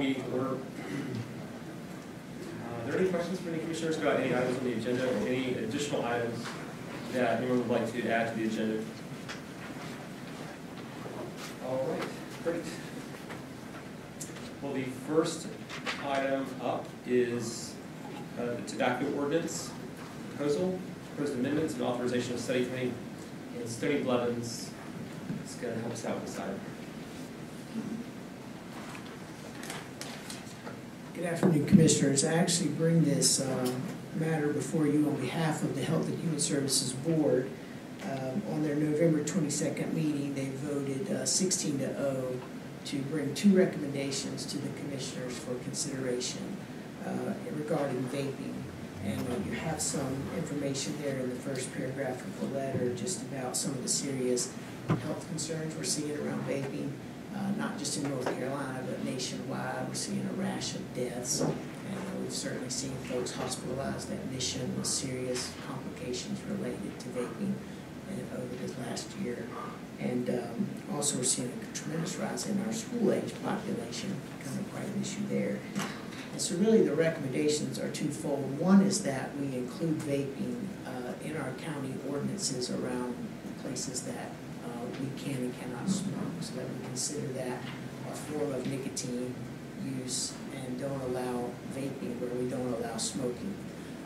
Uh, Are there any questions from any commissioners about any items on the agenda, or any additional items that anyone would like to add to the agenda? All right, great. Well, the first item up is uh, the tobacco ordinance proposal, proposed amendments and authorization of study committee. And Stoney Blevins is going to help us out with this item. Good afternoon, Commissioners. I actually bring this um, matter before you on behalf of the Health and Human Services Board. Um, On their November 22nd meeting, they voted uh, 16 to 0 to bring two recommendations to the Commissioners for consideration uh, regarding vaping. And you have some information there in the first paragraph of the letter just about some of the serious health concerns we're seeing around vaping uh, not just in North Carolina, but nationwide. We're seeing a rash of deaths, and uh, we've certainly seen folks hospitalized at Mission with serious complications related to vaping uh, over this last year. And um, also, we're seeing a tremendous rise in our school-age population, becoming quite an issue there. And so, really, the recommendations are twofold. One is that we include vaping uh, in our county ordinances around places that uh, we can and cannot smoke, so that we consider that a form of nicotine use and don't allow vaping where we don't allow smoking.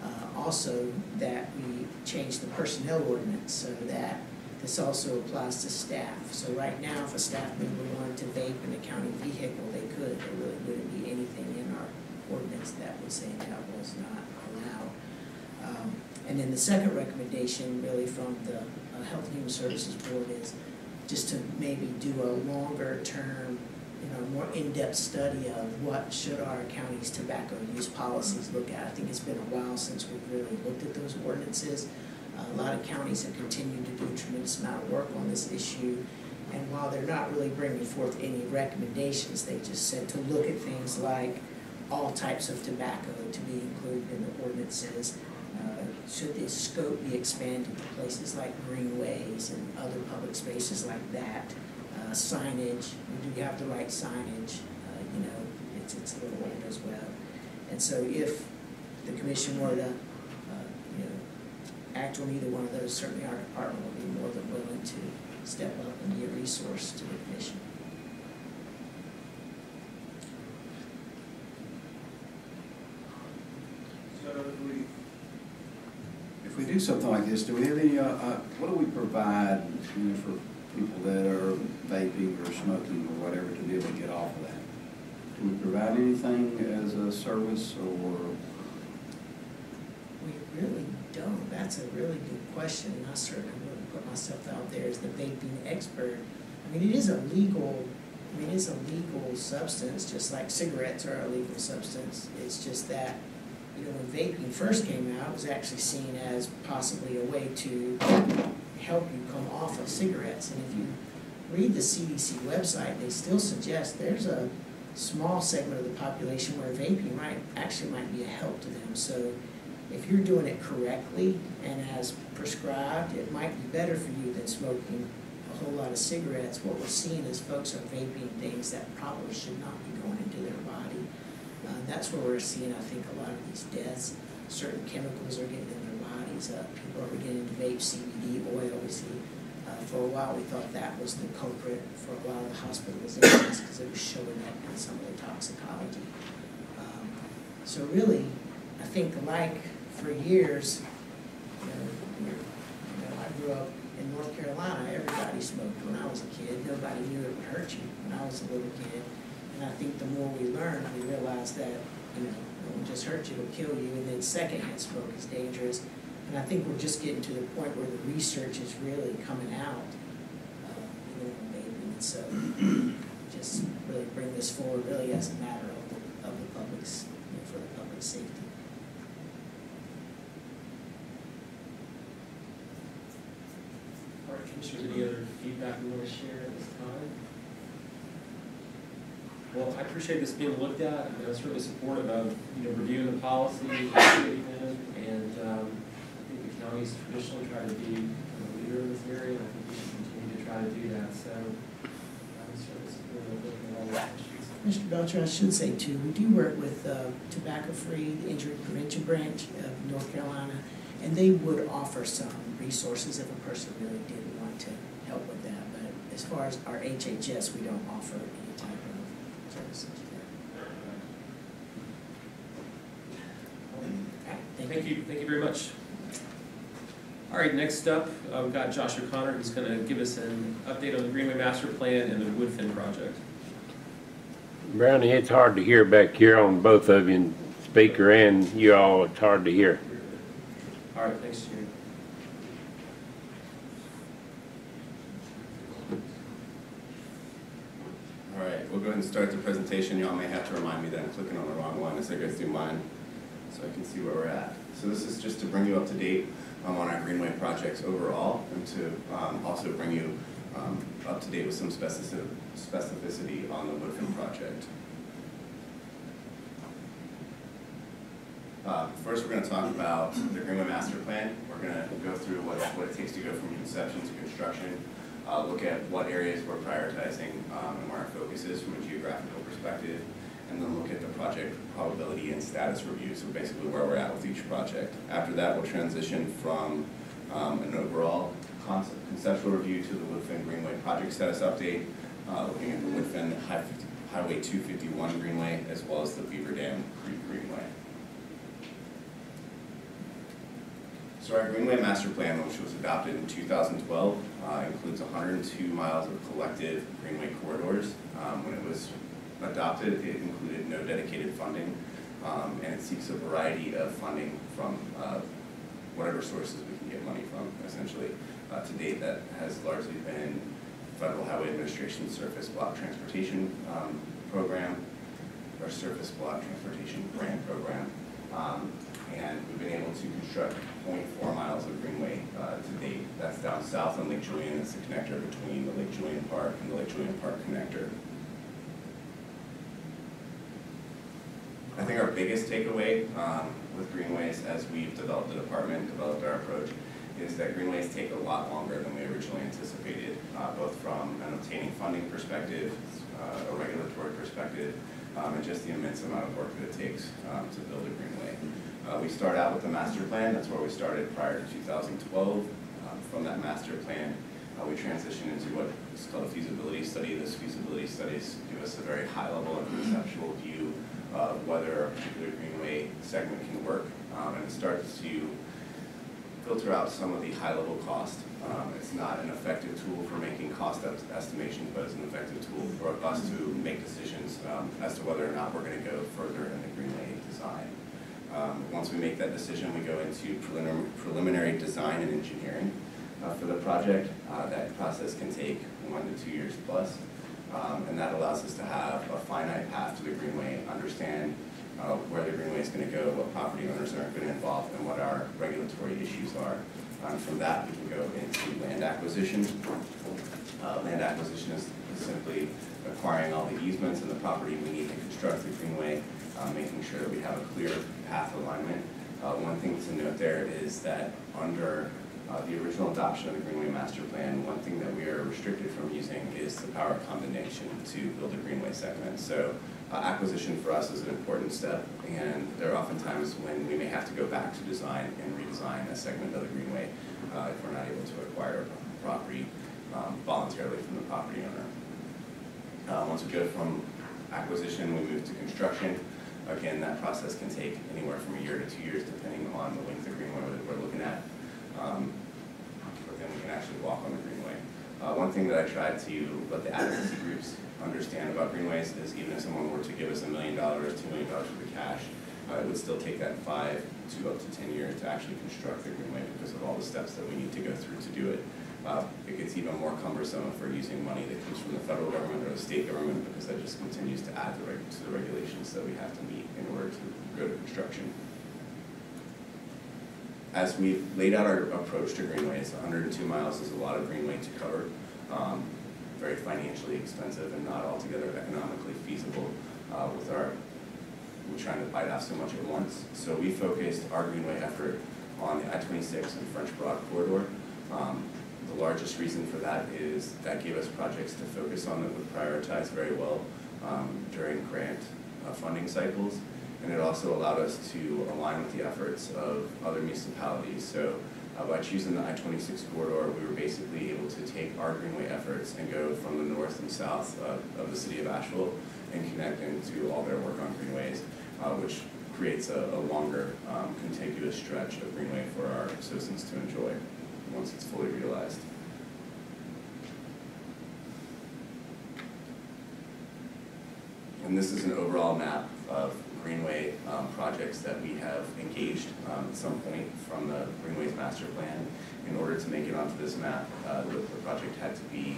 Uh, Also, that we change the personnel ordinance so that this also applies to staff. So right now, if a staff member wanted to vape in a county vehicle, they could. There really wouldn't be anything in our ordinance that would say that was not allowed. Um, And then the second recommendation, really from the uh, Health and Human Services Board, is just to maybe do a longer term, you know, more in-depth study of what should our county's tobacco use policies look at. I think it's been a while since we've really looked at those ordinances. A lot of counties have continued to do a tremendous amount of work on this issue. And while they're not really bringing forth any recommendations, they just said to look at things like all types of tobacco to be included in the ordinances. Should the scope be expanded to places like greenways and other public spaces like that? Uh, Signage, do you have the right signage? Uh, You know, it's, it's a little old as well. And so if the commission were to, uh, you know, act on either one of those, certainly our department will be more than willing to step up and be a resource to commission. So if we, if we do something like this, do we have any, uh, uh, what do we provide, you know, for people that are vaping or smoking or whatever to be able to get off of that? Do we provide anything as a service or, We really don't. That's a really good question, I certainly wouldn't put myself out there as the vaping expert. I mean, it is a legal, I mean, it's a legal substance, just like cigarettes are a legal substance. It's just that, you know, when vaping first came out, it was actually seen as possibly a way to help you come off of cigarettes. And if you read the CDC website, they still suggest there's a small segment of the population where vaping might, actually might be a help to them. So if you're doing it correctly and as prescribed, it might be better for you than smoking a whole lot of cigarettes. What we're seeing is folks are vaping things that probably should not be going into their body. Uh, that's where we're seeing, I think, a lot these deaths. Certain chemicals are getting in their bodies. Uh, people are beginning to vape CBD oil. We see, uh, for a while, we thought that was the culprit for a lot of the hospitalizations because it was showing up in some of the toxicology. Um, so really, I think like for years, you know, you're- know, I grew up in North Carolina, everybody smoked when I was a kid, nobody knew it would hurt you when I was a little kid. And I think the more we learn, we realize that, you know, just hurt you, it'll kill you, and then secondhand smoke is dangerous. And I think we're just getting to the point where the research is really coming out, uh, you know, vaping, and so just really bring this forward really as a matter of, the- of the public's, you know, for the public's safety. Any other feedback you want to share at this time? Well, I appreciate this being looked at, and I'm certainly supportive of, you know, reviewing the policy, and um, I think the county's traditionally tried to be a leader in this area, and I think we should continue to try to do that, so I'm certainly supportive of looking at all those issues. Mr. Belcher, I should say too, we do work with uh, Tobacco Free, the Injury Prevention Branch of North Carolina, and they would offer some resources if a person really did want to help with that. But as far as our HHS, we don't offer any type of services there. Okay, Thank you, thank you very much. All right, next up, uh, we've got Josh O'Connor, who's gonna give us an update on the Greenway Master Plan and the Woodfin project. Brownie, it's hard to hear back here on both of you, and speaker and you all, it's hard to hear. All right, thanks, Jerry. All and start the presentation. Y'all may have to remind me that I'm clicking on the wrong one as I go through mine, so I can see where we're at. So this is just to bring you up to date um, on our Greenway projects overall, and to um, also bring you um, up to date with some specificity on the Woodfin project. Uh, First, we're gonna talk about the Greenway Master Plan. We're gonna go through what, what it takes to go from conception to construction, uh, look at what areas we're prioritizing, um, and where our focus is from a geographical perspective, and then look at the project probability and status review, so basically where we're at with each project. After that, we'll transition from, um, an overall concept, conceptual review to the Woodfin Greenway project status update, uh, looking at the Woodfin Hi- Highway two fifty-one Greenway, as well as the Beaver Dam Greenway. So our Greenway Master Plan, which was adopted in 2012, uh, includes 102 miles of collective greenway corridors. Um, When it was adopted, it included no dedicated funding, um, and it seeks a variety of funding from uh, whatever sources we can get money from, essentially. Uh, To date, that has largely been Federal Highway Administration Surface Block Transportation um, Program, or Surface Block Transportation Grant Program. Um, And we've been able to construct 0.4 miles of greenway uh, to date. That's down south on Lake Julian, it's the connector between the Lake Julian Park and the Lake Julian Park connector. I think our biggest takeaway um, with greenways, as we've developed the department, developed our approach, is that greenways take a lot longer than we originally anticipated, uh, both from an obtaining funding perspective, uh, a regulatory perspective, um, and just the immense amount of work that it takes um, to build a greenway. Uh, We start out with the master plan, that's where we started prior to 2012. Um, From that master plan, uh, we transition into what is called a feasibility study. This feasibility studies give us a very high-level and conceptual view of whether a particular greenway segment can work, um, and it starts to filter out some of the high-level cost. Um, It's not an effective tool for making cost est- estimations, but it's an effective tool for us to make decisions um, as to whether or not we're going to go further in the greenway design. Um, Once we make that decision, we go into preliminary- preliminary design and engineering uh, for the project. Uh, That process can take one to two years plus, um, and that allows us to have a finite path to the greenway, understand uh, where the greenway is going to go, what property owners are going to involve, and what our regulatory issues are. Um, From that, we can go into land acquisition. Uh, Land acquisition is simply acquiring all the easements and the property we need to construct the greenway, uh, making sure that we have a clear path alignment. Uh, One thing to note there is that under uh, the original adoption of the Greenway Master Plan, one thing that we are restricted from using is the power combination to build a greenway segment. So uh, acquisition for us is an important step, and there are often times when we may have to go back to design and redesign a segment of the greenway uh, if we're not able to acquire property um, voluntarily from the property owner. Uh, Once we go from acquisition, we move to construction. Again, that process can take anywhere from a year to two years, depending on the length of greenway that we're looking at. Um, But then we can actually walk on the greenway. Uh, One thing that I tried to let the advocacy groups understand about greenways is even if someone were to give us a million dollars, two million dollars worth of cash, uh, it would still take that five to up to ten years to actually construct the greenway because of all the steps that we need to go through to do it. Uh, It gets even more cumbersome we're using money that comes from the federal government or the state government because that just continues to add the to the regulations that we have to meet in order to go to construction. As we've laid out our approach to greenways, hundred and two miles is a lot of greenway to cover. Um, Very financially expensive and not altogether economically feasible uh, with our, we're trying to bite off so much at once. So we focused our greenway effort on the I-26 and French Broad corridor. Um, The largest reason for that is that gave us projects to focus on that would prioritize very well um, during grant uh, funding cycles. And it also allowed us to align with the efforts of other municipalities. So uh, by choosing the I-26 corridor, we were basically able to take our greenway efforts and go from the north and south uh, of the city of Asheville and connect into all their work on greenways, uh, which creates a, a longer um, contiguous stretch of greenway for our citizens to enjoy once it's fully realized. And this is an overall map of greenway um, projects that we have engaged um, at some point from the Greenways Master Plan. In order to make it onto this map, uh, the, the project had to be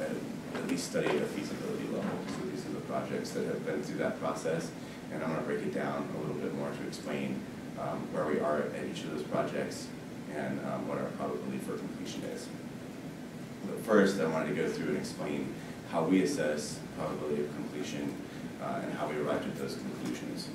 uh, at least studied at a feasibility level. So these are the projects that have been through that process. And I'm gonna break it down a little bit more to explain um, where we are at each of those projects and um, what our probability for completion is. But first, I wanted to go through and explain how we assess probability of completion uh, and how we arrived at those conclusions.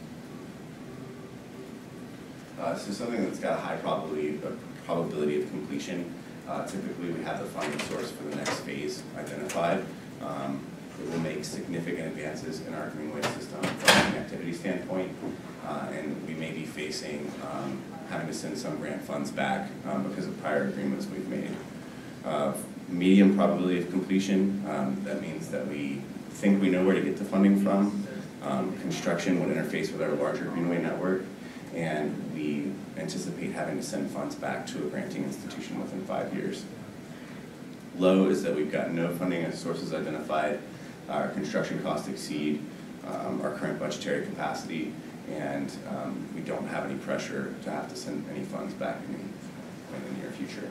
Uh, so something that's got a high probability, uh, probability of completion, uh, typically we have the funding source for the next phase identified. Um, it will make significant advances in our greenway system from an activity standpoint, uh, and we may be facing um, having to send some grant funds back um, because of prior agreements we've made. Uh, medium probability of completion, um, that means that we think we know where to get the funding from. Um, construction would interface with our larger greenway network, and we anticipate having to send funds back to a granting institution within five years. Low is that we've got no funding sources identified, our construction costs exceed um, our current budgetary capacity, and um, we don't have any pressure to have to send any funds back in the, in the near future.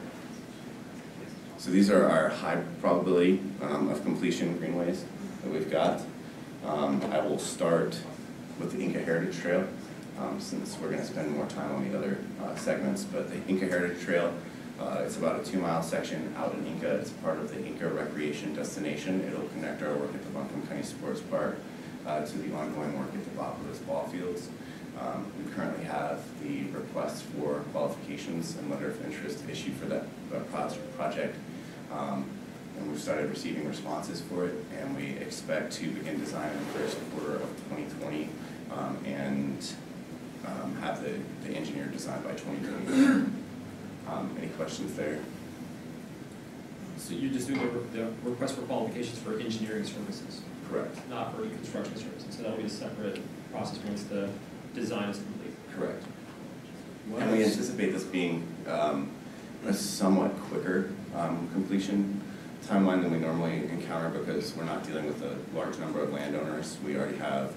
So these are our high probability um, of completion greenways that we've got. Um, I will start with the Enka Heritage Trail, um, since we're gonna spend more time on the other uh, segments, but the Enka Heritage Trail, uh, it's about a two-mile section out in Enka. It's part of the Enka Recreation Destination. It'll connect our work at the Buncombe County Sports Park uh, to the ongoing work at the Bopolis Ball Fields. Um, we currently have the request for qualifications and letter of interest issued for that uh, project. Um, and we've started receiving responses for it, and we expect to begin design in the first quarter of 2020 um, and um, have the, the engineer design by 2020. Um, any questions there? So you're just doing the, re- the request for qualifications for engineering services, Correct. not for construction services, so that'll be a separate process once the design is complete. Correct. And we anticipate this being um, a somewhat quicker um, completion timeline than we normally encounter because we're not dealing with a large number of landowners. We already have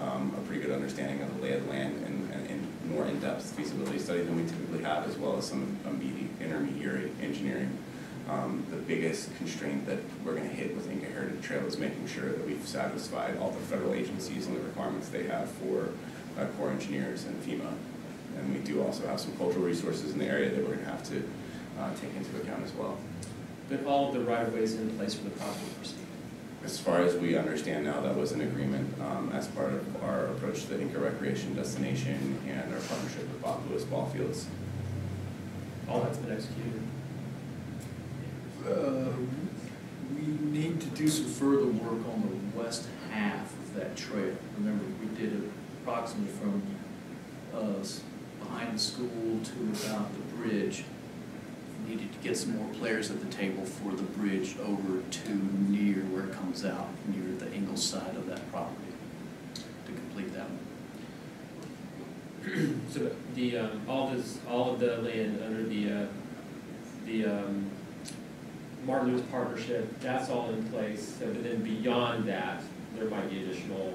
um, a pretty good understanding of the lay of the land and, and, and more in-depth feasibility study than we typically have, as well as some intermediary engineering. Um, the biggest constraint that we're gonna hit with Enka Heritage Trail is making sure that we've satisfied all the federal agencies and the requirements they have for uh, Corps engineers and FEMA. And we do also have some cultural resources in the area that we're gonna have to uh, take into account as well. But all of the right-of-ways in place for the project. As far as we understand now, that was an agreement um, as part of our approach to the Enka Recreation Destination and our partnership with Bob Lewis Ball Fields. All that's been executed. Uh, We need to do some further work on the west half of that trail. Remember, we did it approximately from us behind the school to about the bridge. Needed to get some more players at the table for the bridge over to near where it comes out, near the Ingalls side of that property, to complete that one. So the, um, all this, all of the land under the, uh, the, um, Martin Lewis partnership, that's all in place, but then beyond that, there might be additional.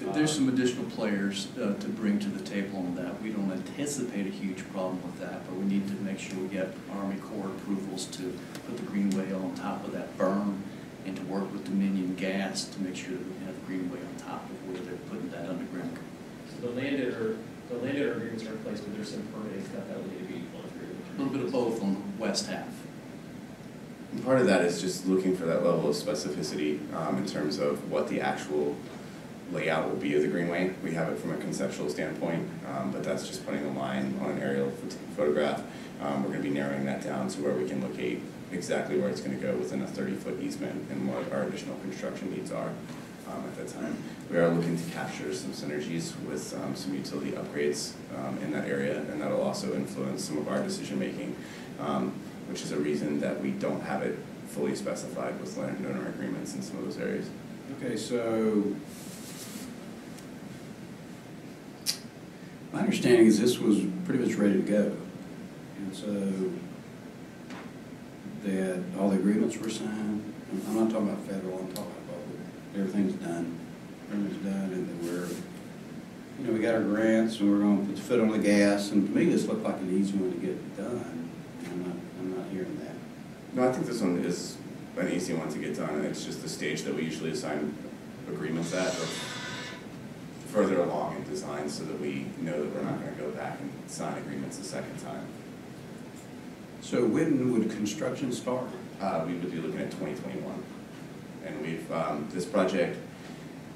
There's some additional players uh, to bring to the table on that. We don't anticipate a huge problem with that, but we need to make sure we get Army Corps approvals to put the greenway on top of that berm and to work with Dominion Gas to make sure that we have greenway on top of where they're putting that underground. So the landowner, the landowner agreements are in place, but there's some permitting stuff that will need to be gone through. A little bit of both on the west half. And part of that is just looking for that level of specificity um, in terms of what the actual layout will be of the greenway. We have it from a conceptual standpoint, um, but that's just putting a line on an aerial phot- photograph. Um, We're gonna be narrowing that down to where we can locate exactly where it's gonna go within a thirty-foot easement and what our additional construction needs are. um, at that time. We are looking to capture some synergies with um, some utility upgrades um, in that area, and that'll also influence some of our decision-making, um, which is a reason that we don't have it fully specified with landowner agreements in some of those areas. Okay, so my understanding is this was pretty much ready to go. And so that all the agreements were signed. I'm not talking about federal, I'm talking about everything's done. Everything's done and that we're, you know, we got our grants and we're gonna put the foot on the gas. And to me, this looked like an easy one to get done. I'm not, I'm not hearing that. No, I think this one is an easy one to get done, and it's just the stage that we usually assign agreements at, further along in design, so that we know that we're not gonna go back and sign agreements a second time. So when would construction start? Uh, we would be looking at twenty twenty-one. And we've, um, this project,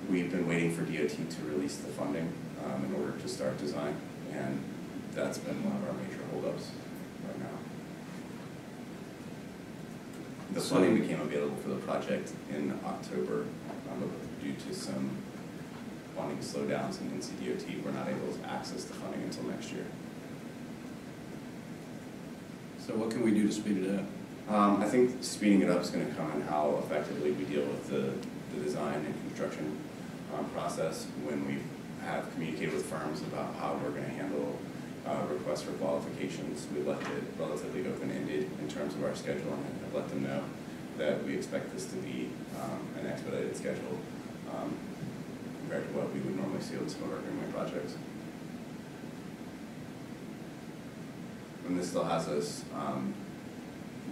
we've been waiting for DOT to release the funding, um, in order to start design, and that's been one of our major holdups right now. The So- funding became available for the project in October, um, due to some funding slowdowns in NCDOT, we're not able to access the funding until next year. So what can we do to speed it up? Um, I think speeding it up is gonna come in how effectively we deal with the, the design and construction, um, process. When we have communicated with firms about how we're gonna handle, uh, requests for qualifications, we left it relatively open-ended in terms of our schedule and have let them know that we expect this to be, um, an expedited schedule, um, compared to what we would normally see with some of our Greenway projects. And this still has us, um,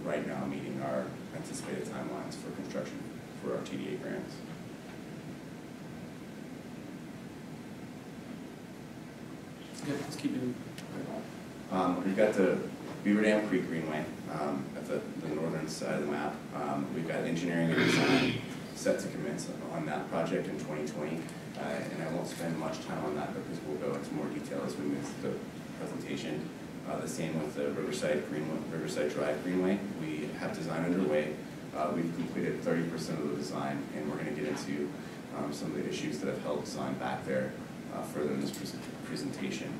right now meeting our anticipated timelines for construction for our TDA grants. Yeah, let's keep doing. Um, we've got the Beaver Dam Creek Greenway, um, at the, the northern side of the map. Um, we've got engineering and design set to commence on that project in twenty twenty. Uh, and I won't spend much time on that because we'll go into more detail as we move through the presentation. Uh, the same with the Riverside Greenway, Riverside Drive Greenway. We have design underway. Uh, we've completed thirty percent of the design and we're gonna get into, um, some of the issues that have held design back there, uh, further in this pres- presentation.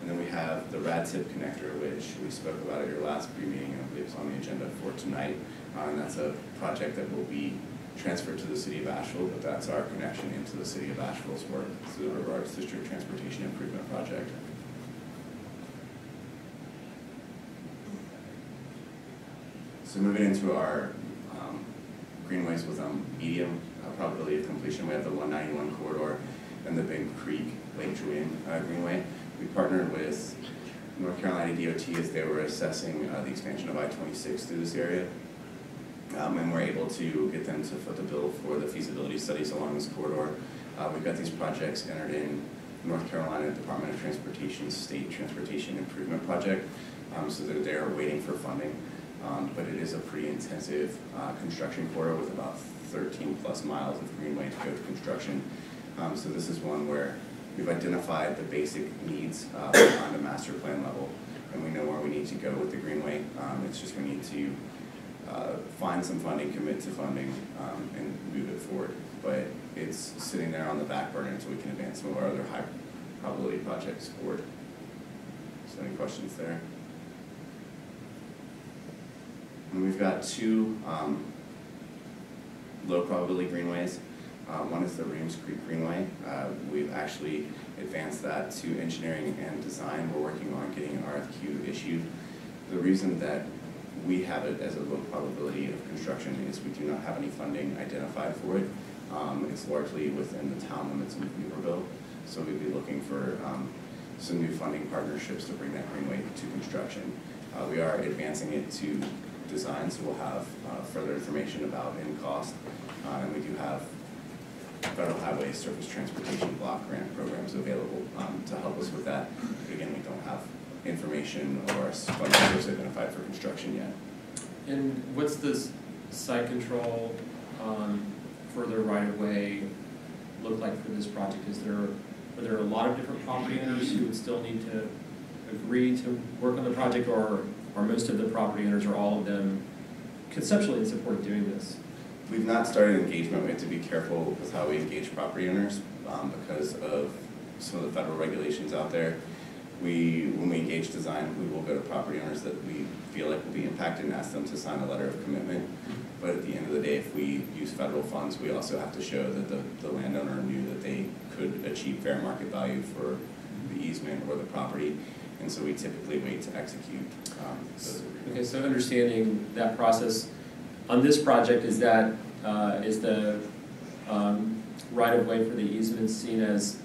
And then we have the RADTIP connector, which we spoke about at your last pre-meeting, and I believe it's on the agenda for tonight. Uh, and that's a project that will be transferred to the city of Asheville, but that's our connection into the city of Asheville's work through the River Arts District Transportation Improvement Project. So moving into our um, greenways with um, medium uh, probability of completion, we have the one ninety-one corridor and the Big Creek Lake Julian uh, Greenway. We partnered with North Carolina DOT as they were assessing uh, the expansion of I-26 through this area. Um, And we're able to get them to foot the bill for the feasibility studies along this corridor. Uh, We've got these projects entered in North Carolina Department of Transportation State Transportation Improvement Project. Um, So they're waiting for funding. Um, But it is a pretty intensive uh, construction corridor with about 13 plus miles of greenway to go to construction. Um, So this is one where we've identified the basic needs uh, on the master plan level, and we know where we need to go with the greenway. Um, It's just we need to uh, find some funding, commit to funding, um, and move it forward. But it's sitting there on the back burner until we can advance some of our other high probability projects forward. So any questions there? And we've got two um, low probability greenways. Uh, One is the Reems Creek Greenway. Uh, We've actually advanced that to engineering and design. We're working on getting an RFQ issued. The reason that we have it as a low probability of construction is we do not have any funding identified for it. Um, It's largely within the town limits of Weaverville. So we'd be looking for um, some new funding partnerships to bring that greenway to construction. Uh, We are advancing it to design, so we'll have uh, further information about end cost. Uh, And we do have federal highway surface transportation block grant programs available um, to help us with that. But again, we don't have information or funding source identified for construction yet. And what's this site control, um, further right of way look like for this project? Is there, are there a lot of different property owners who would still need to agree to work on the project? Or are most of the property owners, or all of them conceptually in support of doing this? We've not started engagement, we have to be careful with how we engage property owners, um, because of some of the federal regulations out there. We, when we engage design, we will go to property owners that we feel like will be impacted and ask them to sign a letter of commitment. But at the end of the day, if we use federal funds, we also have to show that the, the landowner knew that they could achieve fair market value for the easement or the property. And so we typically wait to execute, um. Okay, so understanding that process, on this project, is that, uh, is the, um, right-of-way for the easement seen as,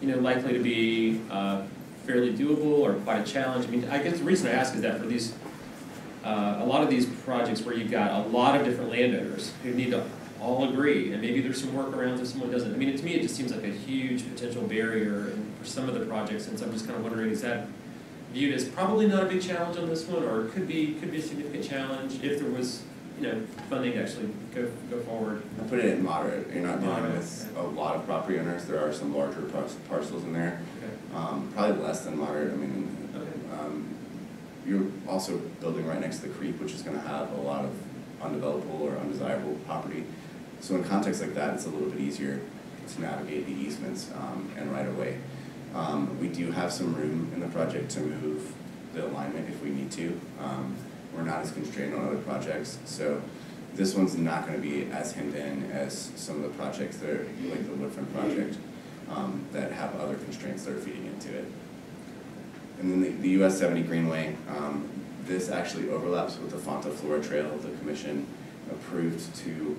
you know, likely to be, uh, fairly doable or quite a challenge? I mean, I guess the reason I ask is that for these, uh, a lot of these projects where you've got a lot of different landowners who need to all agree, and maybe there's some workarounds if someone doesn't, I mean, to me, it just seems like a huge potential barrier and for some of the projects, and so I'm just kind of wondering, is that viewed as probably not a big challenge on this one, or could be, could be a significant challenge if there was, you know, funding to actually go, go forward? I put it in moderate, you're not dealing with okay. a lot of property owners, there are some larger parcels in there. Okay. Um, probably less than moderate, I mean, um, you're also building right next to the creek, which is gonna have a lot of undevelopable or undesirable property. So in contexts like that, it's a little bit easier to navigate the easements, um, and right away. Um, we do have some room in the project to move the alignment if we need to. Um, we're not as constrained on other projects, so this one's not gonna be as hemmed in as some of the projects that are, like the Woodfin project, um, that have other constraints that are feeding into it. And then the, the US seventy Greenway, um, this actually overlaps with the Fonta Flora Trail, the commission approved to,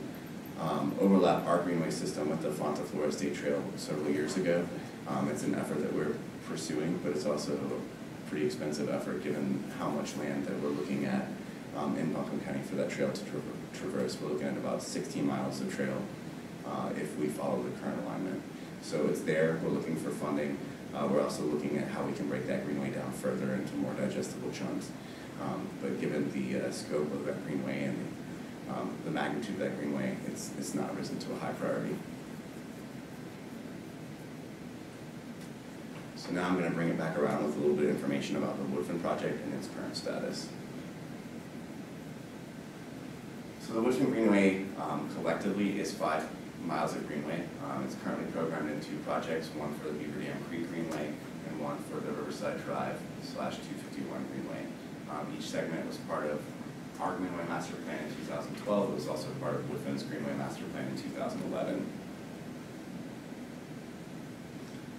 um, overlap our greenway system with the Fonta Flora State Trail several years ago. Um, it's an effort that we're pursuing, but it's also a pretty expensive effort, given how much land that we're looking at, um, in Buncombe County for that trail to traver- traverse. We're looking at about sixteen miles of trail, uh, if we follow the current alignment. So it's there, we're looking for funding. Uh, we're also looking at how we can break that greenway down further into more digestible chunks. Um, but given the, uh, scope of that greenway and, um, the magnitude of that greenway, it's, it's not risen to a high priority. So now I'm gonna bring it back around with a little bit of information about the Woodfin project and its current status. So the Woodfin Greenway um, collectively is five miles of greenway. Um, It's currently programmed in two projects, one for the Beaver Dam Creek Greenway and one for the Riverside Drive slash two fifty-one Greenway. Um, Each segment was part of our Greenway Master Plan in two thousand twelve. It was also part of Woodfin's Greenway Master Plan in two thousand eleven.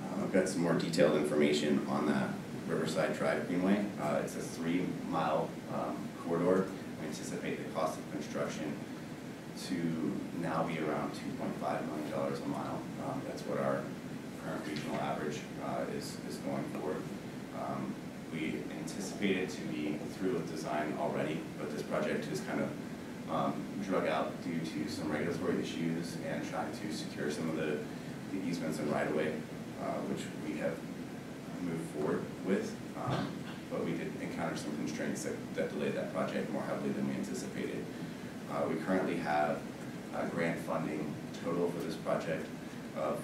Um, I've got some more detailed information on that Riverside Drive Greenway. Uh, it's a three-mile, um, corridor. We anticipate the cost of construction to now be around two point five million dollars a mile. Um, that's what our current regional average, uh, is, is going for. Um, we anticipate it to be through with design already, but this project is kind of, um, drug out due to some regulatory issues and trying to secure some of the, the easements and right-of-way, uh, which we have moved forward with. Um, but we did encounter some constraints that, that delayed that project more heavily than we anticipated. Uh, we currently have, uh, grant funding total for this project of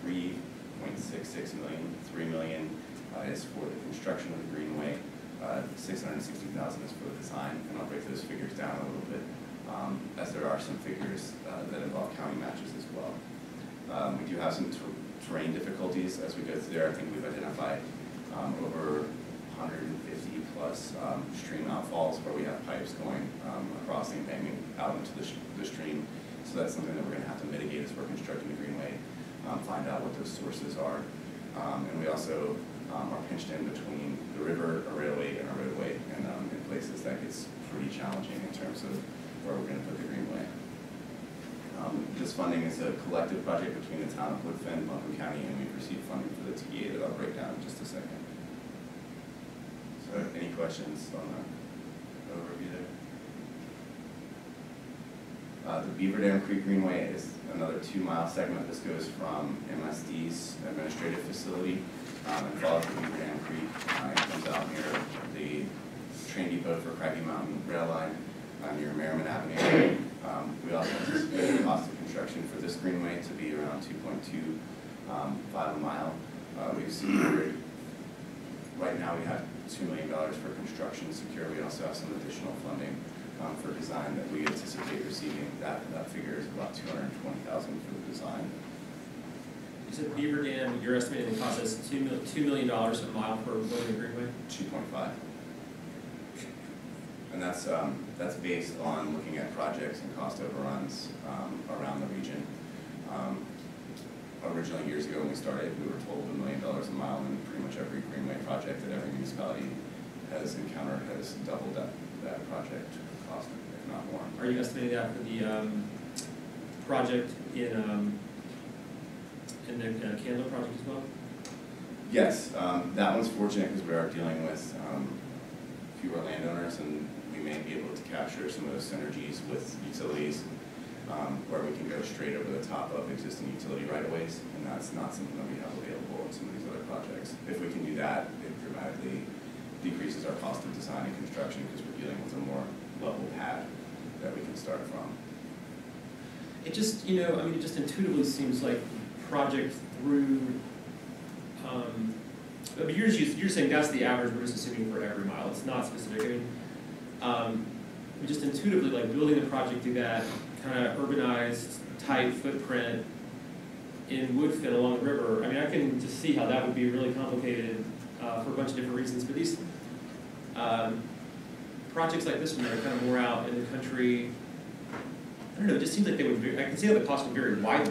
three point six six million. Three million, uh, is for the construction of the greenway, uh, six hundred and sixty thousand is for the design, and I'll break those figures down a little bit, um, as there are some figures, uh, that involve county matches as well. Um, we do have some ter- terrain difficulties as we go through there, I think we've identified, um, over hundred and fifty plus, um, stream outfalls where we have pipes going, um, across the embankment out into the, the stream. So that's something that we're gonna have to mitigate as we're constructing the greenway, um, find out what those sources are. Um, and we also, um, are pinched in between the river, a railway, and a roadway, and, um, in places that gets pretty challenging in terms of where we're gonna put the greenway. This funding is a collective project between the town of Woodfin, Buncombe County, and we've received funding for the TA that I'll break down in just a second. So any questions on the overview there? Uh, the Beaver Dam Creek Greenway is another two-mile segment. This goes from MSD's administrative facility um, and follows the Beaver Dam Creek. Uh, It comes out near the train depot for Craggy Mountain Rail Line uh, near Merrimon Avenue. Um, We also anticipate the cost of construction for this greenway to be around 2.25 um, a mile. Uh, We've secured, right now, we have two million dollars for construction secure. We also have some additional funding um, for design that we anticipate receiving. That, that figure is about two hundred and twenty thousand for the design. You said Beaver Dam, you're estimating the cost is two mil, two million dollars a mile for building a greenway? Two point five. And that's, um, that's based on looking at projects and cost overruns, um, around the region. Um, Originally, years ago when we started, we were told a million dollars a mile, and pretty much every greenway project that every municipality has encountered has doubled that, that project cost, if not more. Are you estimating that for the, um, project in, um, in the uh, Candler project as well? Yes, um, that one's fortunate because we are dealing with, um, fewer landowners and we may be able to capture some of those synergies with utilities, um, where we can go straight over the top of existing utility right-of-ways, and that's not something that we have available in some of these other projects. If we can do that, it dramatically decreases our cost of design and construction because we're dealing with a more level pad that we can start from. It just, you know, I mean, it just intuitively seems like project through, um, but you're you're saying that's the average, we're just assuming for every mile, it's not specific, I mean, um, just intuitively, like, building the project through that kind of urbanized, tight footprint in Woodfin along the river, I mean, I can just see how that would be really complicated, uh, for a bunch of different reasons, but these, um, projects like this one are kind of more out in the country, I don't know, it just seems like they would, vary- I can see how the cost would vary wide,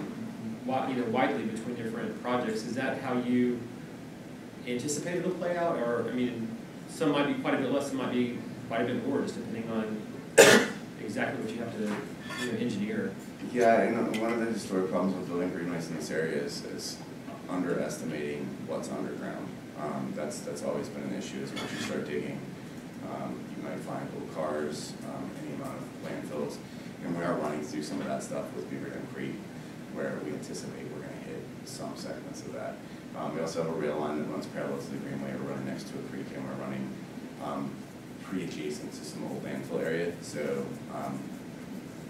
wi- you know, widely between different projects. Is that how you anticipate it'll play out? Or, I mean, some might be quite a bit less, some might be quite a bit more, just depending on exactly what you have to, engineer. Yeah, and one of the historic problems with building greenways in this area is, is underestimating what's underground. Um, that's, that's always been an issue, is once you start digging, um, you might find little cars, um, any amount of landfills. And we are running through some of that stuff with Beaver Dam Creek, where we anticipate we're gonna hit some segments of that. Um, we also have a rail line that runs parallel to the greenway, we're running next to a creek, and we're running, um, pre-adjacent to some old landfill area, so, um,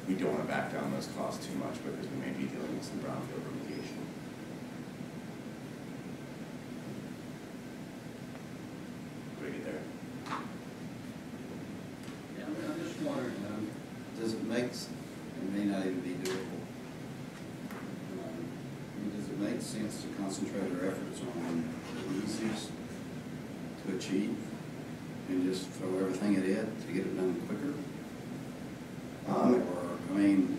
we don't wanna back down those costs too much because we may be dealing with some brownfield remediation. Do I get there? Yeah, I I'm just wondering, um, does it make, it may not even be doable. Um, I mean, does it make sense to concentrate our efforts on the easiest to achieve? And just throw everything at it to get it done quicker? Um, Or, I mean,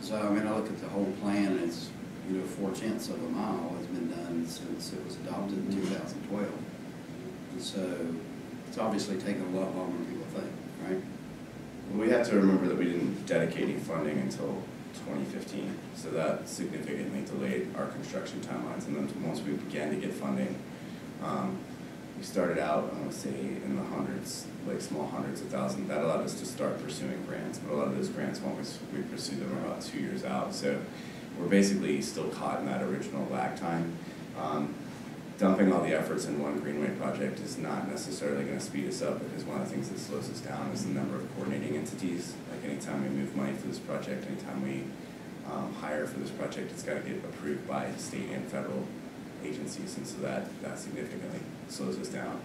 so, I mean, I look at the whole plan, and it's, you know, four tenths of a mile has been done since it was adopted in two thousand twelve. And so, it's obviously taken a lot longer than people think, right? Well, we have to remember that we didn't dedicate any funding until twenty fifteen, so that significantly delayed our construction timelines. And then once we began to get funding, um, we started out, I wanna say, in the hundreds, like small hundreds of thousands. That allowed us to start pursuing grants, but a lot of those grants, once we pursued them, are about two years out. So we're basically still caught in that original lag time. Um, dumping all the efforts in one greenway project is not necessarily gonna speed us up, because one of the things that slows us down is the number of coordinating entities. Like anytime we move money for this project, anytime we, um, hire for this project, it's gotta get approved by state and federal agencies, and so that, that significantly slows us down.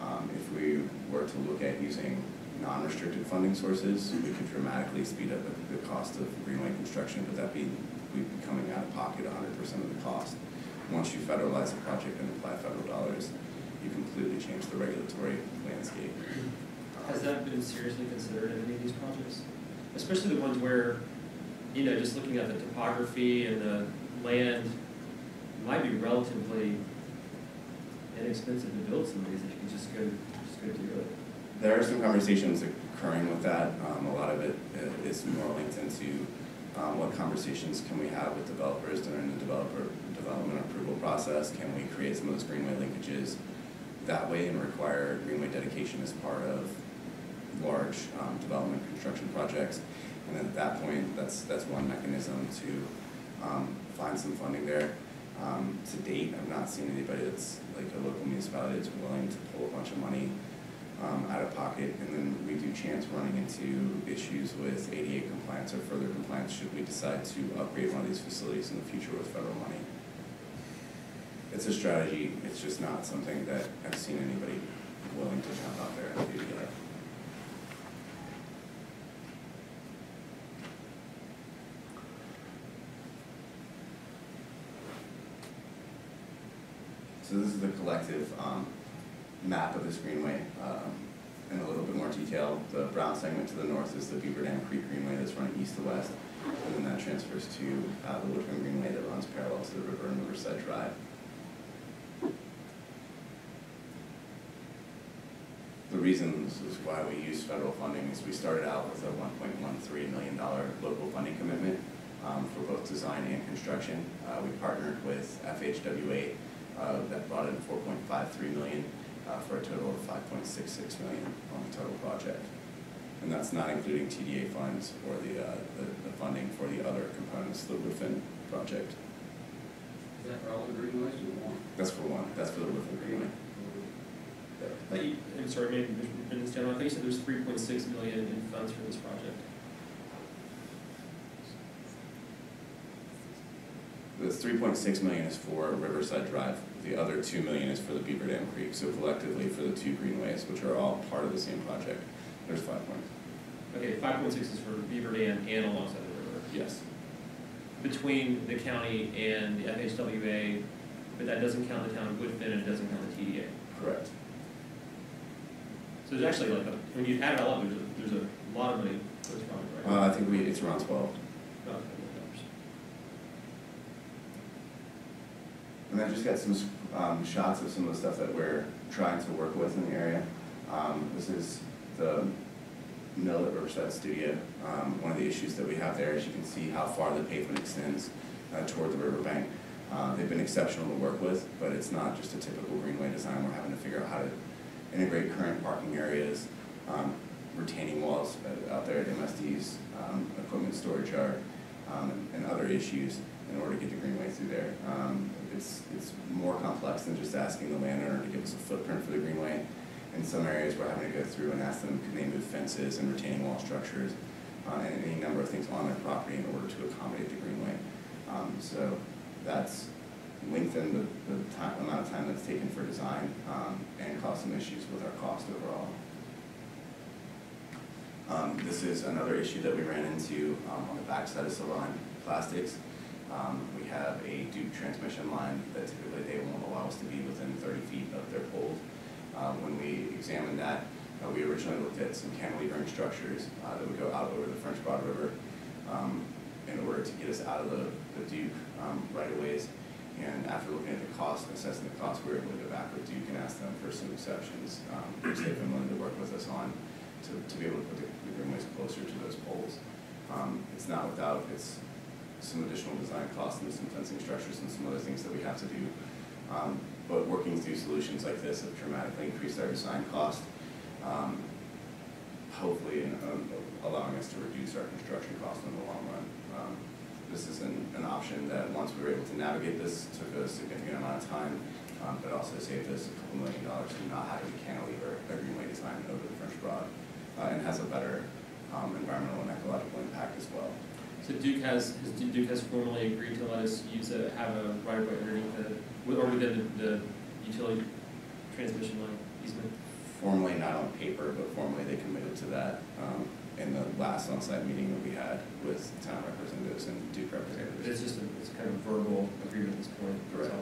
Um, if we were to look at using non-restricted funding sources, we could dramatically speed up the, the cost of greenway construction, but that'd be, we'd be coming out of pocket hundred percent of the cost. Once you federalize a project and apply federal dollars, you completely change the regulatory landscape. Has that been seriously considered in any of these projects? Especially the ones where, you know, just looking at the topography and the land, might be relatively inexpensive to build some of these if you could just go, just go do it. There are some conversations occurring with that. Um, a lot of it uh, more linked into, um, what conversations can we have with developers during the developer, development approval process? Can we create some of those greenway linkages that way and require greenway dedication as part of large, um, development construction projects? And then at that point, that's, that's one mechanism to, um, find some funding there. Um, to date, I've not seen anybody that's, like a local municipality that's willing to pull a bunch of money um, out of pocket, and then we do chance running into issues with ADA compliance or further compliance should we decide to upgrade one of these facilities in the future with federal money. It's a strategy, it's just not something that I've seen anybody willing to jump out there and do yet. So this is the collective um, map of this greenway um, in a little bit more detail. The brown segment to the north is the Beaver Dam Creek Greenway that's running east to west. And then that transfers to uh, the Woodland Greenway that runs parallel to the river and Riverside Drive. The reason this is why we use federal funding is we started out with a one point one three million dollar local funding commitment um, for both design and construction. Uh, we partnered with FHWA, uh, that brought in four point five three million, uh, for a total of five point six six million on the total project. And that's not including TDA funds or the, uh, the, the funding for the other components, the Woodfin project. Is that for all the greenways or one? That's for one, that's for the Woodfin Greenway. I'm sorry, maybe Mr. Brendan's general, I think you said there's three point six million in funds for this project. The three point six million is for Riverside Drive, the other two million is for the Beaver Dam Creek, so collectively for the two greenways, which are all part of the same project, there's five points. Okay, five point six is for Beaver Dam and alongside the river. Yes. Between the county and the FHWA, but that doesn't count the town of Woodfin and it doesn't count the TDA. Correct. So there's actually like, a when you add it all up, there's a, there's a lot of money project, Uh. I think we, it's around twelve. About $5 million. And I just got some, um, shots of some of the stuff that we're trying to work with in the area. Um, this is the mill at Riverside Studio. Um, one of the issues that we have there is you can see how far the pavement extends, uh, toward the riverbank. Uh, they've been exceptional to work with, but it's not just a typical greenway design. We're having to figure out how to integrate current parking areas, um, retaining walls uh, out there at MSD's, um, equipment storage yard, um, and other issues in order to get the greenway through there. It's, more complex than just asking the landowner to give us a footprint for the greenway. In some areas, we're having to go through and ask them, can they move fences and retaining wall structures, uh, and any number of things on their property in order to accommodate the greenway. Um, so that's lengthened the, the time, amount of time that's taken for design, um, and caused some issues with our cost overall. Um, this is another issue that we ran into, um, on the backside of Line Plastics. Um, we have a Duke transmission line that typically they won't allow us to be within thirty feet of their poles. Uh, when we examined that, uh, we originally looked at some cantilevering structures, uh, that would go out over the French Broad River, um, in order to get us out of the, the Duke, um, right of ways. And after looking at the cost, and assessing the cost, we were able to go back with Duke and ask them for some exceptions, um, which they've been willing to work with us on to, to be able to put the, the greenways closer to those poles. Um, it's not without, it's some additional design costs and some fencing structures and some other things that we have to do. Um, but working through solutions like this have dramatically increased our design cost. Um, hopefully, in, um, allowing us to reduce our construction cost in the long run. Um, this is an, an option that once we were able to navigate this, took a significant amount of time, um, but also saved us a couple million dollars from not having to cantilever a greenway design over the French Broad, uh, and has a better, um, environmental and ecological impact as well. So Duke has, has Duke has formally agreed to let us use a, have a right of way underneath the, or within the, the utility transmission line easement? Formally, not on paper, but formally they committed to that, um, in the last on-site meeting that we had with town representatives and Duke representatives. it's just a, it's kind of a verbal agreement at this point. Correct.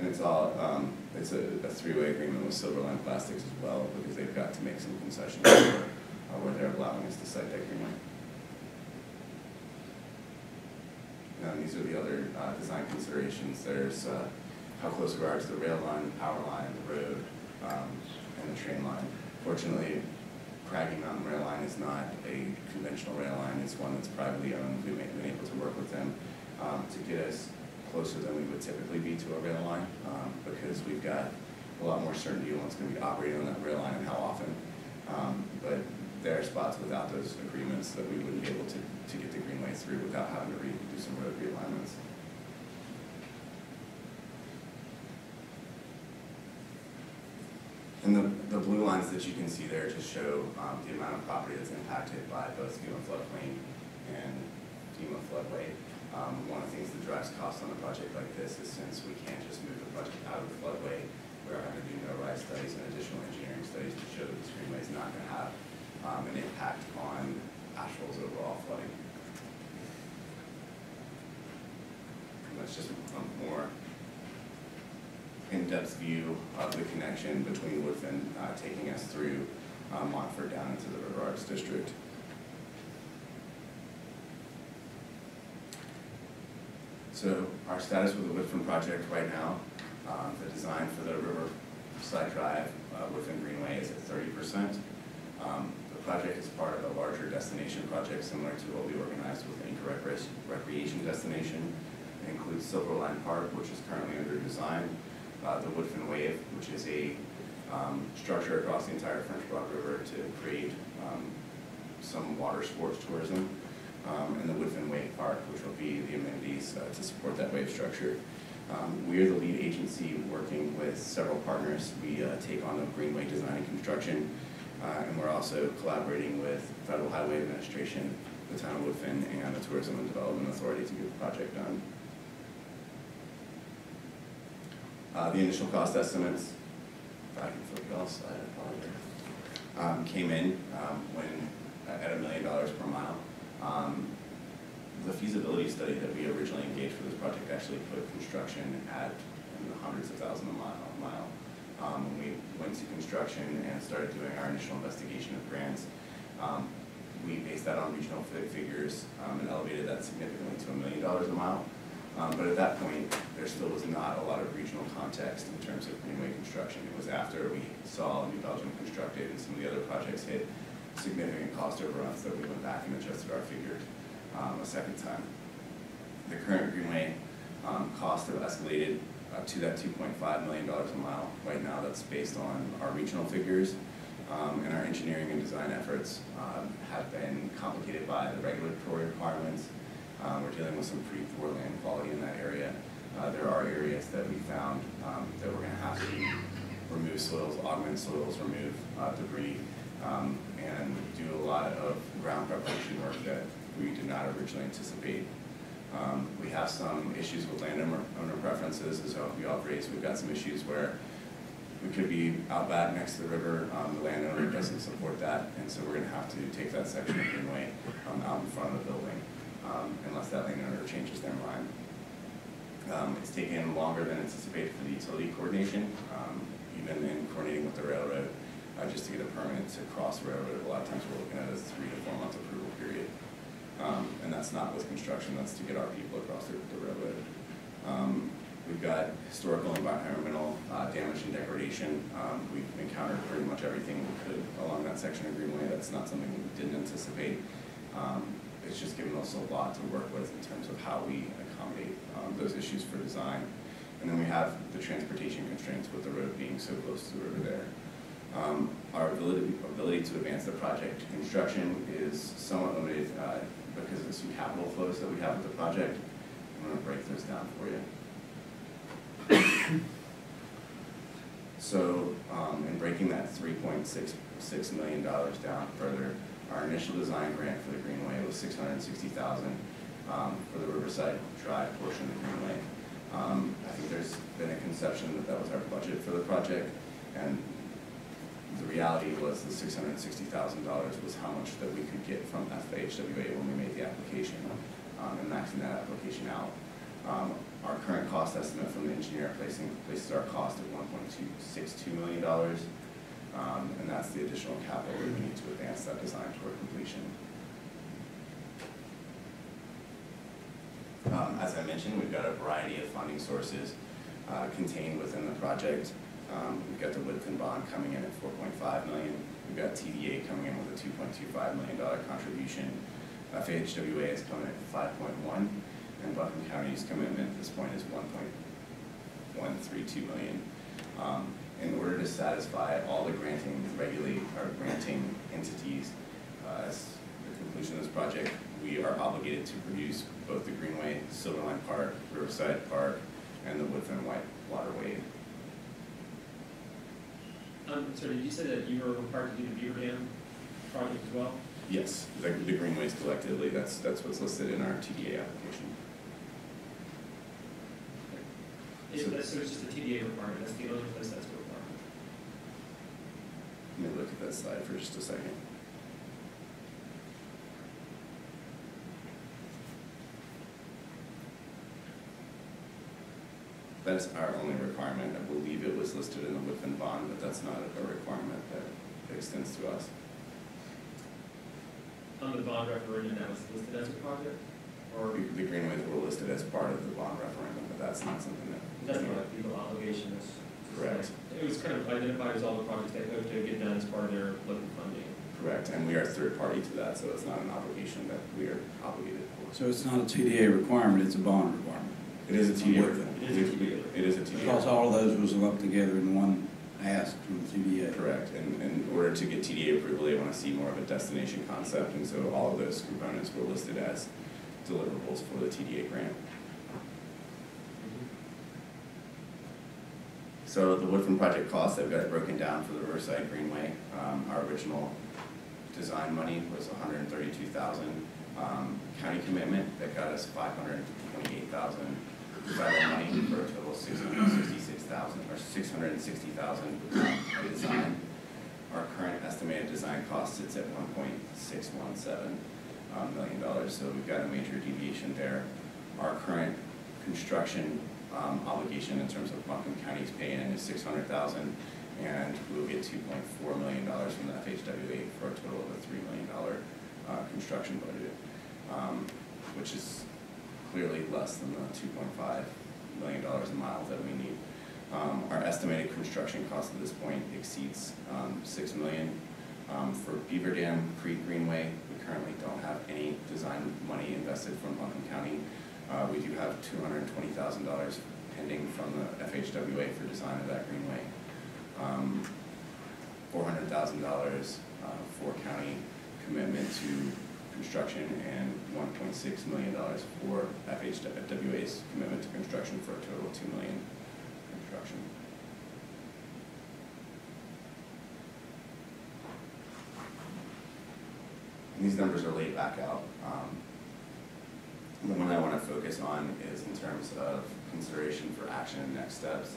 And it's all, um, it's a, a three-way agreement with Silverline Plastics as well, because they've got to make some concessions where, uh, where they're allowing us to site that greenway. Now, these are the other, uh, design considerations, there's, uh, how close we are to the rail line, the power line, the road, um, and the train line. Fortunately, Craggy Mountain Rail Line is not a conventional rail line, it's one that's privately owned, we've been able to work with them, um, to get us closer than we would typically be to a rail line, um, because we've got a lot more certainty on what's gonna be operating on that rail line and how often. Um, but there are spots without those agreements that we wouldn't be able to, to get the greenway through without having to re, do some. And the, the blue lines that you can see there just show, um, the amount of property that's impacted by both FEMA floodplain and FEMA floodway. Um, one of the things that drives costs on a project like this is since we can't just move the project out of the floodway, we're having to do no-rise studies and additional engineering studies to show that the greenway is not gonna have, um, an impact on Asheville's overall flooding. And that's just a more in-depth view of the connection between Woodfin, uh, taking us through uh, Montford down into the River Arts District. So our status with the Woodfin project right now, um, the design for the Riverside Drive, uh, Greenway is at thirty percent. Um, the project is part of a larger destination project similar to what we organized with Enka Recreation, Recreation Destination. Includes Silver Line Park, which is currently under design, uh, the Woodfin Wave, which is a, um, structure across the entire French Broad River to create, um, some water sports tourism um, and the Woodfin Wave Park, which will be the amenities uh, to support that wave structure. Um, We are the lead agency working with several partners. We uh, take on the Greenway design and construction, uh, and we're also collaborating with Federal Highway Administration, the town of Woodfin, and the Tourism and Development Authority to get the project done. Uh, The initial cost estimates, if I can I apologize, um, came in um, when, at a million dollars per mile. Um, The feasibility study that we originally engaged for this project actually put construction at hundreds of thousands of mile, mile. Um, When we went to construction and started doing our initial investigation of grants, um, we based that on regional fi- figures um, and elevated that significantly to a million dollars a mile. Um, But at that point, there still was not a lot of regional context in terms of Greenway construction. It was after we saw New Belgium constructed and some of the other projects hit significant cost overruns that we went back and adjusted our figures um, a second time. The current Greenway um, cost have escalated uh, to that two point five million dollars a mile. Right now, that's based on our regional figures, um, and our engineering and design efforts um, have been complicated by the regulatory requirements. Um, We're dealing with some pretty poor land quality in that area. Uh, There are areas that we found um, that we're gonna have to remove soils, augment soils, remove uh, debris, um, and do a lot of ground preparation work that we did not originally anticipate. Um, We have some issues with landowner owner preferences, as well. we all raised, we've got some issues where we could be out back next to the river, um, the landowner doesn't support that, and so we're gonna have to take that section of Greenway, um, out in front of the building, um, unless that landowner changes their mind. Um, it's taken longer than anticipated for the utility coordination, um, even in coordinating with the railroad, uh, just to get a permit to cross the railroad, a lot of times we're looking at a three to four month approval period. Um, and that's not with construction, that's to get our people across the, the railroad. Um, we've got historical environmental, uh, damage and degradation, um, we've encountered pretty much everything we could along that section of Greenway, that's not something we didn't anticipate. Um, it's just given us a lot to work with in terms of how we accommodate, um, those issues for design. And then we have the transportation constraints with the road being so close to the river there. Um, Our ability, ability to advance the project construction is somewhat limited uh, because of some capital flows that we have with the project. I'm gonna break those down for you. So, um, in breaking that three point six, six million dollars down further, our initial design grant for the Greenway was six hundred and sixty thousand, um, for the Riverside Drive portion of the Greenway. Um, I think there's been a conception that that was our budget for the project, and the reality was the six hundred and sixty thousand dollars was how much that we could get from FHWA when we made the application, um, and maxing that application out. Um, our current cost estimate from the engineer placing, places our cost at one point two six two million dollars. Um, and that's the additional capital we need to advance that design toward completion. Um, as I mentioned, we've got a variety of funding sources, uh, contained within the project. Um, we've got the Woodfin bond coming in at four point five million. We've got TDA coming in with a two point two five million dollar contribution. FHWA is coming in at five point one, and Buncombe County's commitment at this point is one point one three two million. Um, in order to satisfy all the granting regulate, or granting entities, uh, as the conclusion of this project, we are obligated to produce both the Greenway, Silverline Park, Riverside Park, and the Woodfin White Waterway Um, so did you say that you were required to do the Beaver Dam project as well? Yes, the, the greenways collectively, that's, that's what's listed in our TDA application. It, So- that's, so it's just a TDA requirement, that's the only place that's requirement. Let me look at that slide for just a second. That's our only requirement. I believe it was listed in the Woodfin bond, but that's not a requirement that extends to us. On the bond referendum, that was listed as a project? Or The the greenways were listed as part of the bond referendum, but that's not something that. that's not a legal obligation, it's. Correct. It was kind of identified as all the projects they hope to get done as part of their local funding. Correct, and we are third party to that, so it's not an obligation that we are obligated for. So it's not a TDA requirement, it's a bond requirement. It is a TDA. It is a TDA. It is a TDA. Because all of those was lumped together in one ask from the TDA. Correct, and in order to get TDA approval, they want to see more of a destination concept, and so all of those components were listed as deliverables for the TDA grant. So the Woodfin project cost, I've got it broken down for the Riverside Greenway. Um, our original design money was hundred and thirty-two thousand. Um, county commitment, that got us five hundred and twenty-eight thousand. Federal money for a total of six hundred and sixty-six thousand, or six hundred and sixty thousand for design. Our current estimated design cost sits at one point six one seven um, million dollars, so we've got a major deviation there. Our current construction um, obligation in terms of Buncombe County's paying in is six hundred thousand, and we'll get two point four million dollars from the FHWA for a total of a three million dollar uh, construction budget, um, which is clearly less than the two point five million dollars a mile that we need. Um, Our estimated construction cost at this point exceeds um, six million. Um, For Beaver Dam Creek Greenway, we currently don't have any design money invested from Buncombe County. Uh, We do have two hundred and twenty thousand dollars pending from the FHWA for design of that greenway. Um, Four hundred thousand dollars uh, for county commitment to construction and one point six million dollars for FHWA's commitment to construction for a total of $2 million construction. And these numbers are laid back out. Um, The one I want to focus on is in terms of consideration for action and next steps,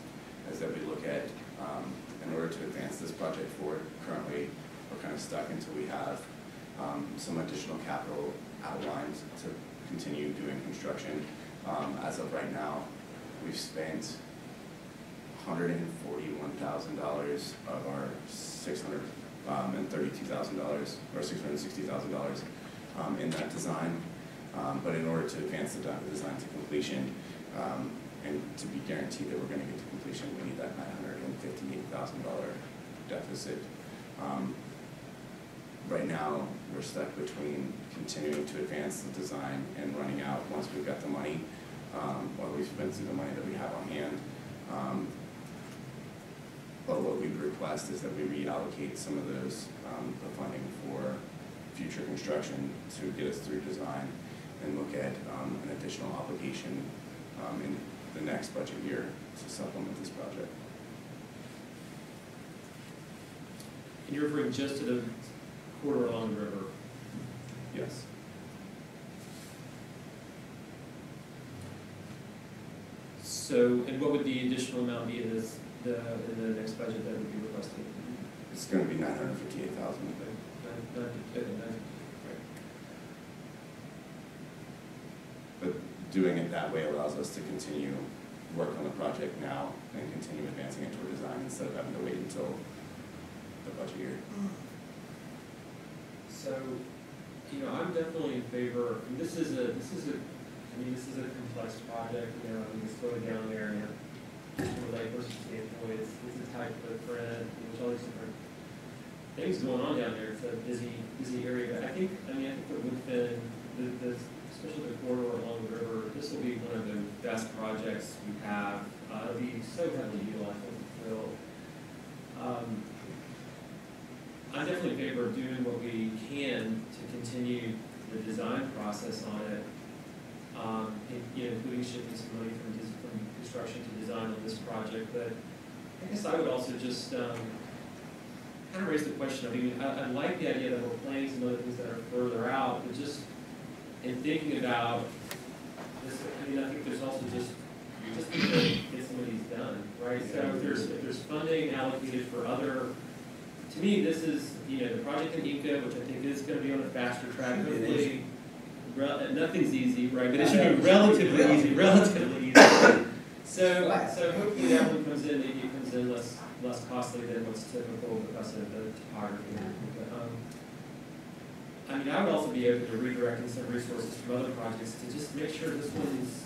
is that we look at, um, in order to advance this project forward, currently, we're kind of stuck until we have um, some additional capital outlined to continue doing construction. Um, As of right now, we've spent hundred and forty-one thousand dollars of our six hundred um, or six hundred and sixty thousand dollars um, in that design. Um, But in order to advance the design to completion, um, and to be guaranteed that we're gonna get to completion, we need that nine hundred and fifty-eight thousand dollar deficit. Um, Right now, we're stuck between continuing to advance the design and running out once we've got the money, um, or we've spent through the money that we have on hand. Um, But what we request is that we reallocate some of those, um, the funding for future construction to get us through design and look at, um, an additional obligation, um, in the next budget year to supplement this project. And you're referring just to the quarter along the river? Yes. So, and what would the additional amount be in this, the, in the next budget that would be requested? It's gonna be nine hundred fifty-eight thousand. Nine- nine- okay, nine- But doing it that way allows us to continue work on the project now and continue advancing it toward design instead of having to wait until the budget year. Mm. So, you know, I'm definitely in favor, and this is a, this is a, I mean, this is a complex project, you know, I mean, it's going down there and from a layperson standpoint, it's, it's a tight footprint, there's all these different things going on down there, it's a busy, busy area, but I think, I mean, I think that Woodfin, the, the, especially the corridor along the river, this will be one of the best projects we have, uh, it'll be so heavily utilized. Um, I'm definitely in favor of doing what we can to continue the design process on it. Um, you know, including shifting some money from, from construction to design on this project, but I guess I would also just, um, kind of raise the question, I mean, I, I like the idea that we're planning some other things that are further out, but just in thinking about this, I mean, I think there's also just, just need to get some of these done, right? So if there's, if there's funding allocated for other to me, this is, you know, the project in Enka, which I think is gonna be on a faster track, hopefully. rel- Nothing's easy, right, but it should be relatively easy, relatively easy. So, so hopefully that one comes in, maybe it comes in less, less costly than what's typical because of the topography. I mean, I would also be open to redirecting some resources from other projects to just make sure this one's,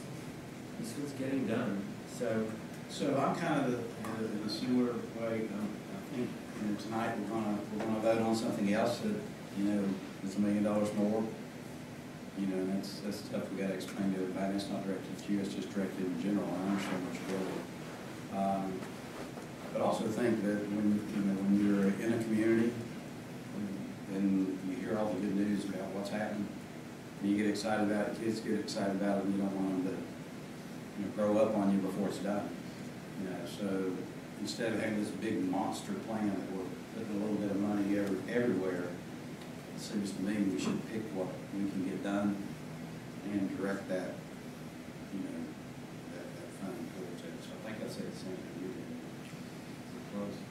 this one's getting done. So, So I'm kind of in a similar way, um, I think, you know, tonight we're gonna, we're gonna vote on something else that, you know, is a million dollars more. You know, and that's, that's stuff we gotta explain to everybody, it's not directed to you, it's just directed in general, I understand what you're doing. Um, But also think that when, you know, when you're in a community, you hear all the good news about what's happening, and you get excited about it, kids get excited about it, and you don't want them to, you know, grow up on you before it's done. You know, so instead of having this big monster plan that we're putting a little bit of money every, everywhere, it seems to me we should pick what we can get done and direct that, you know, that, that fund towards it. So I think I'd say the same thing you. Close.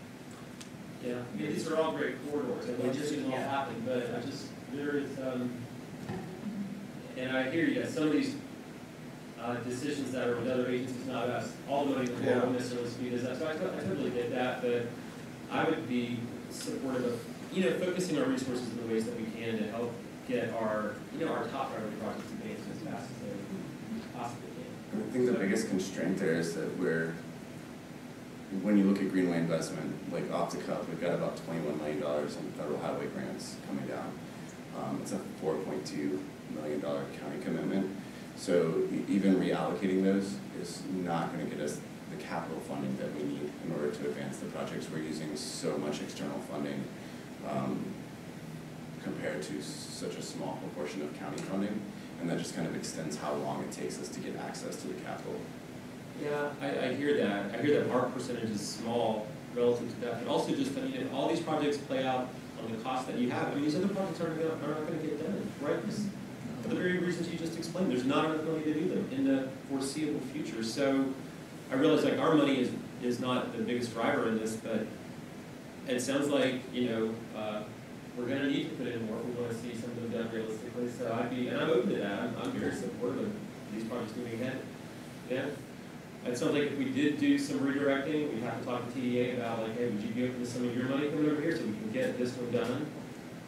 Yeah, I mean, these are all great corridors, and we're just seeing all happen, but I just, there is, um, and I hear you, some of these, uh, decisions that are with other agencies, not us, all the money will not necessarily speed us up, so I, I totally get that, but I would be supportive of, you know, focusing our resources in the ways that we can to help get our, you know, our top priority projects advanced as fast as they possibly can. I think the biggest constraint there is that we're, when you look at Greenway investment, like off the cuff, we've got about twenty-one million dollars in federal highway grants coming down. Um, it's a four point two million dollar county commitment. So even reallocating those is not gonna get us the capital funding that we need in order to advance the projects. We're using so much external funding, um, compared to such a small proportion of county funding. And that just kind of extends how long it takes us to get access to the capital. Yeah, I, I hear that. I hear that our percentage is small relative to that, but also just, I mean, if all these projects play out on the cost that you have, I mean, these other projects aren't gonna, are not gonna get done, right? For the very reasons you just explained, there's not enough money to do them in the foreseeable future. So I realize like our money is, is not the biggest driver in this, but it sounds like, you know, uh, we're gonna need to put in more. We wanna see some of them done realistically, so I'd be, and I'm open to that. I'm, I'm very supportive of these projects moving ahead. Yeah? It sounds like if we did do some redirecting, we'd have to talk to TDA about like, hey, would you be open to some of your money coming over here so we can get this one done?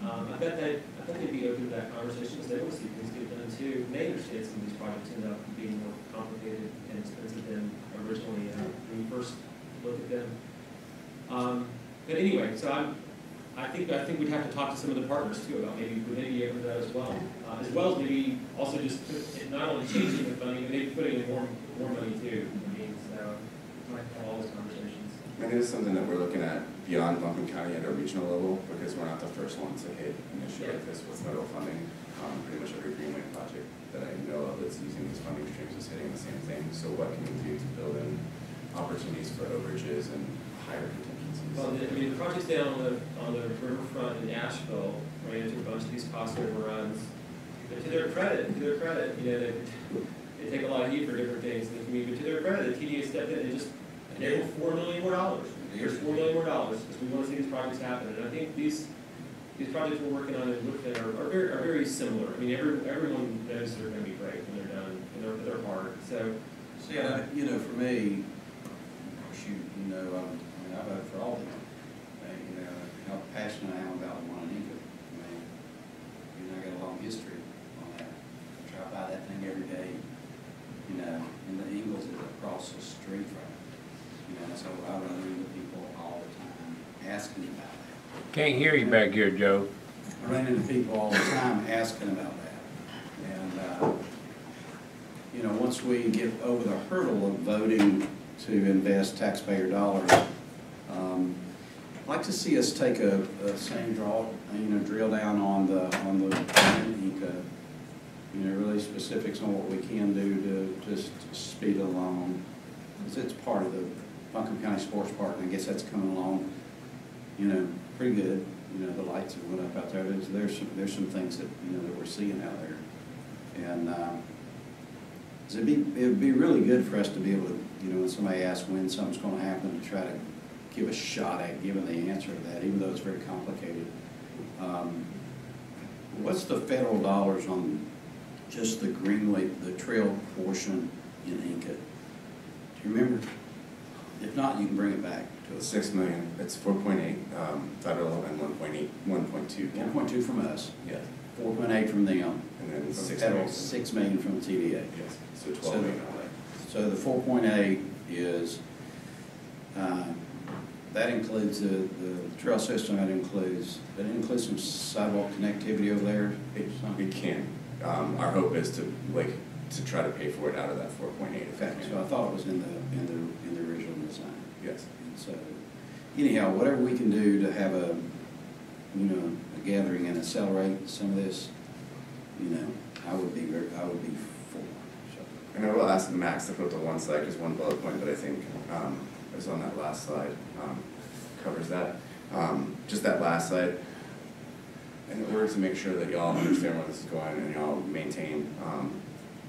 Um, I bet that, I bet they'd be open to that conversation, because they want to see things get done too. And They understand some of these projects end up being more complicated and expensive than originally, uh, when you first look at them. Um, but anyway, so I'm, I think, I think we'd have to talk to some of the partners too about maybe, would they be open to that as well? Uh, as well as maybe also just put- not only changing the funding, but maybe putting in more, more money too. I mean, so, might have all those conversations. I it's something that we're looking at beyond Buncombe County at a regional level, because we're not the first ones to hit an issue like this with federal funding. Um, pretty much every Greenway project that I know of that's using these funding streams is hitting the same thing. So what can we do to build in opportunities for overages and higher contingencies? Well, the- I mean, the projects down on the, on the riverfront in Asheville ran into a bunch of these cost overruns. But to their credit, to their credit, you know, they, they take a lot of heat for different things in the community, but to their credit, the TDA stepped in and just enabled four million more dollars. Here's four million more dollars, because we want to see these projects happen, and I think these, these projects we're working on in Woodfin are, are very, are very similar. I mean, every, everyone knows they're gonna be great when they're done, and they're, they're hard, so, See, I- you know, for me, shoot, you know, um, I mean, I vote for all of them. You know, how passionate I am about in I mean, you know, I got a long history on that. I drive by that thing every day, you know, and the Ingles is across the street from know, so I run into people all the time asking about that. Can't hear you back here, Joe. I run into people all the time asking about that. And, uh, you know, once we get over the hurdle of voting to invest taxpayer dollars, um, I'd like to see us take a, a same draw, you know, drill down on the, on the, Enka, you know, really specifics on what we can do to just speed along. Because it's part of the Buncombe County Sports Park, and I guess that's coming along, you know, pretty good. You know, the lights that went up out there, there's, there's some, there's some things that, you know, that we're seeing out there. And, um, it'd be, it'd be really good for us to be able to, you know, when somebody asks when something's gonna happen, to try to give a shot at giving the answer to that, even though it's very complicated. Um, What's the federal dollars on just the Greenway, the trail portion in Enka Do you remember? If not, you can bring it back to us. six million, it's four point eight, um, federal and one point eight, one point two. One point two from us, Yeah, four point eight from them, and then from six federal, million. six million from TDA. Yes, so So twelve million. the- So the four point eight is, uh, that includes the, the trail system, that includes, that includes some sidewalk connectivity over there? It, it can, um, our hope is to, like, to try to pay for it out of that four point eight if Okay, so I can. thought it was in the, in the, in the original design. Yes, And so, anyhow, whatever we can do to have a, you know, a gathering and accelerate some of this, you know, I would be very, I would be for, and I will ask Max to put the one slide, just one bullet point that I think, um, is on that last slide, um, covers that. Um, just that last slide, in order to make sure that y'all understand where this is going and y'all maintain, um,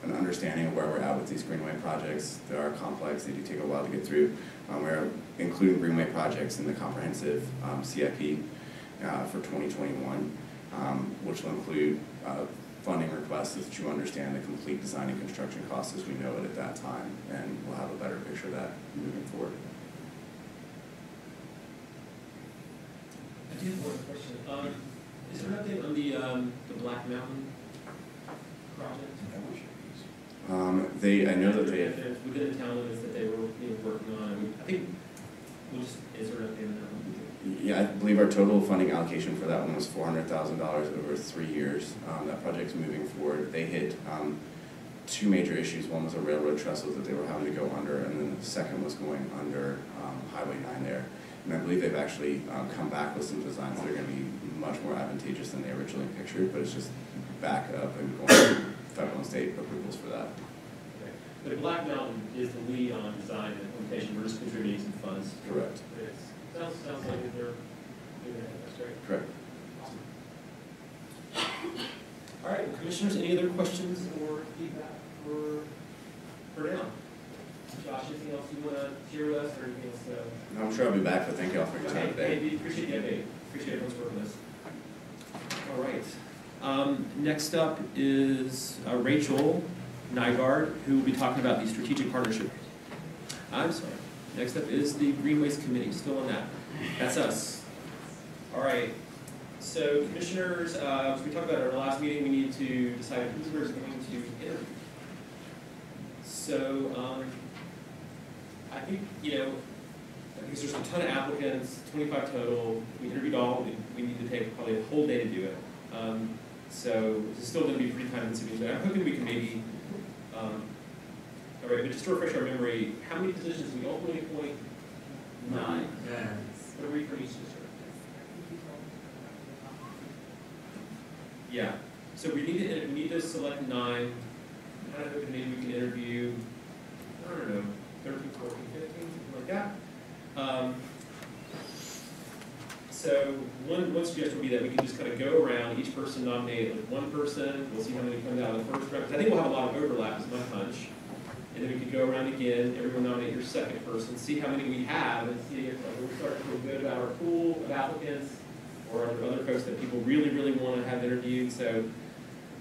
an understanding of where we're at with these greenway projects, they are complex, they do take a while to get through. Um, we're including greenway projects in the comprehensive, um, CIP, uh, for twenty twenty-one, um, which will include, uh, funding requests that you understand the complete design and construction costs as we know it at that time, and we'll have a better picture of that moving forward. I do have one question. Um, is there an update on the, um, the Black Mountain project? Um, they, I know that they, There's Within the town limits that they were, you know, working on, I think, we'll just, is there an update on that one? Yeah, I believe our total funding allocation for that one was four hundred thousand dollars over three years. Um, that project's moving forward. They hit, um, two major issues. One was a railroad trestle that they were having to go under, and then the second was going under, um, Highway nine there. And I believe they've actually, um, come back with some designs that are gonna be much more advantageous than they originally pictured, but it's just back up and going federal and state approvals for that. Okay. But Black Mountain is the lead on design and implementation, we're just contributing some funds. Correct. It's, sounds, sounds like they're doing it, that's great. Correct. All right, commissioners, any other questions or feedback for, for now? Josh, anything else you wanna share with us, or anything else, uh? I'm sure I'll be back, but thank you all for your time today. hey, appreciate the update, appreciate everyone's work with us. All right, um, next up is uh, Rachel Nygaard, who will be talking about the strategic partnership. I'm sorry, next up is the Greenways Committee, still on that, that's us. All right, so commissioners, uh, as we talked about at our last meeting, we need to decide who is going to interview. So, um, I think, you know, because there's a ton of applicants, twenty-five total, we interviewed all, we, we need to take probably a whole day to do it. Um, so it's still gonna be pretty time consuming, but I'm hoping we can maybe, um, all right, but just to refresh our memory, how many positions did we ultimately appoint? Nine. What are we for each district? Yeah, so we need to, we need to select nine, kind of hoping maybe we can interview, I don't know, thirteen, fourteen, fifteen, something like that. Um, so one, one suggestion would be that we can just kind of go around, each person nominate like one person, we'll see how many come out of the first round, 'cause I think we'll have a lot of overlap is my hunch. And then we could go around again, everyone nominate your second person, see how many we have, and see if like, we're starting to feel good about our pool of applicants, or are there other folks that people really, really want to have interviewed, so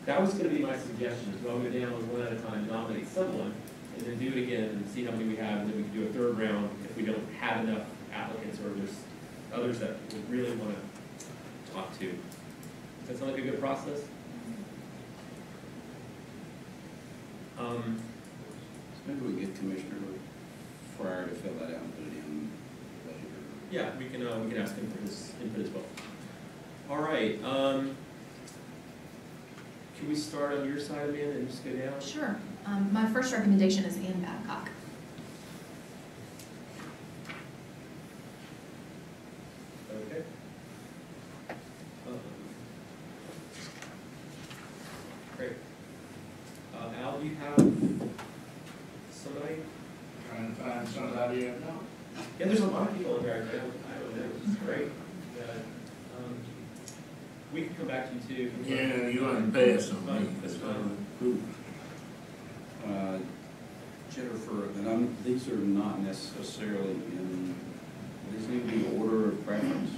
that was gonna be my suggestion, is go down one at a time, nominate someone, and then do it again and see how many we have, and then we can do a third round if we don't have enough applicants, or there's others that we really wanna talk to. Does that sound like a good process? Um, Maybe we get Commissioner Fryar to fill that out and put it in the budget. yeah, we can, uh, we can ask him for his input as well. All right, um, can we start on your side, Amanda, and just go down? Sure. Um, my first recommendation is Ann Babcock. Okay. Um, Great. Uh, Al, do you have somebody? Trying to find somebody I know. Yeah, there's a lot of people in there, I don't, know, it's great. Um, We can come back to you too. Yeah, you want to pass on me. Fine, that's fine. Who? Uh, Jennifer, and I'm, these are not necessarily in, these need to be order of preference.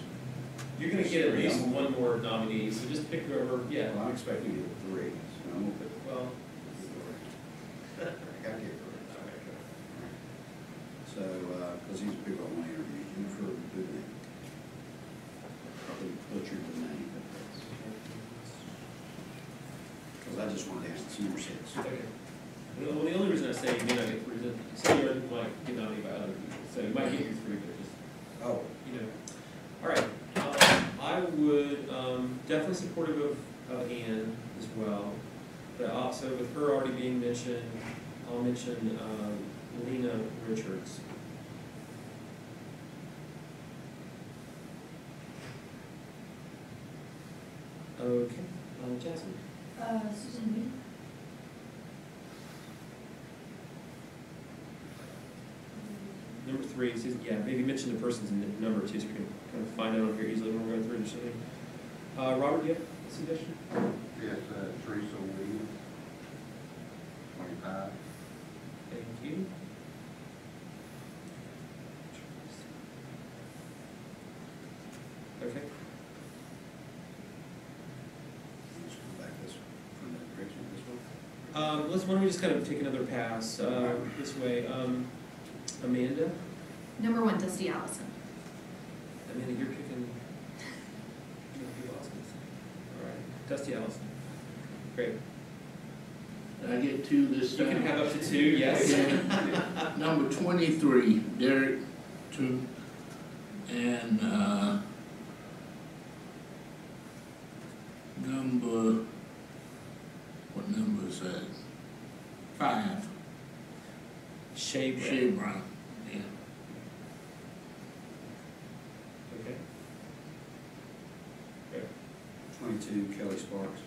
You're gonna get at least one more nominee, so just pick whoever, yeah, Well, I'm expecting you to get three, so I'm gonna well. I gotta get three. Because uh, these people I want to interview, Jennifer Boudin. Probably butchered the name, but that's, because I just wanted to ask some more six. Okay. Well, the only reason I say you may not get three is that of you might get nominated by other people, so you might get your three, but Oh. you know. All right, um, I would, um, definitely supportive of, of Ann as well. But also with her already being mentioned, I'll mention, um, Lena Richards. Okay, um, Jasmine? Uh, Susan Lee? Number three, says, yeah, maybe mention the person's n- number too, so we can kind of find it on here easily when we're going through this thing. Uh, Robert, do you have a suggestion? Yes, uh, Teresa Williams, twenty-five. Thank you. Okay, Let's go back this, from that direction, this way. um, let's, why don't we just kind of take another pass, uh, this way, um, Amanda? Number one, Dusty Allison. Amanda, you're picking. you know, who else is- All right, Dusty Allison. Great. Did I get two this You time? can have up to two, yes. Number twenty-three, Derek, two, and, uh, number, what number is that? Five, Shay Brown. Shay Brown, yeah. Okay. Twenty-two, Kelly Sparks.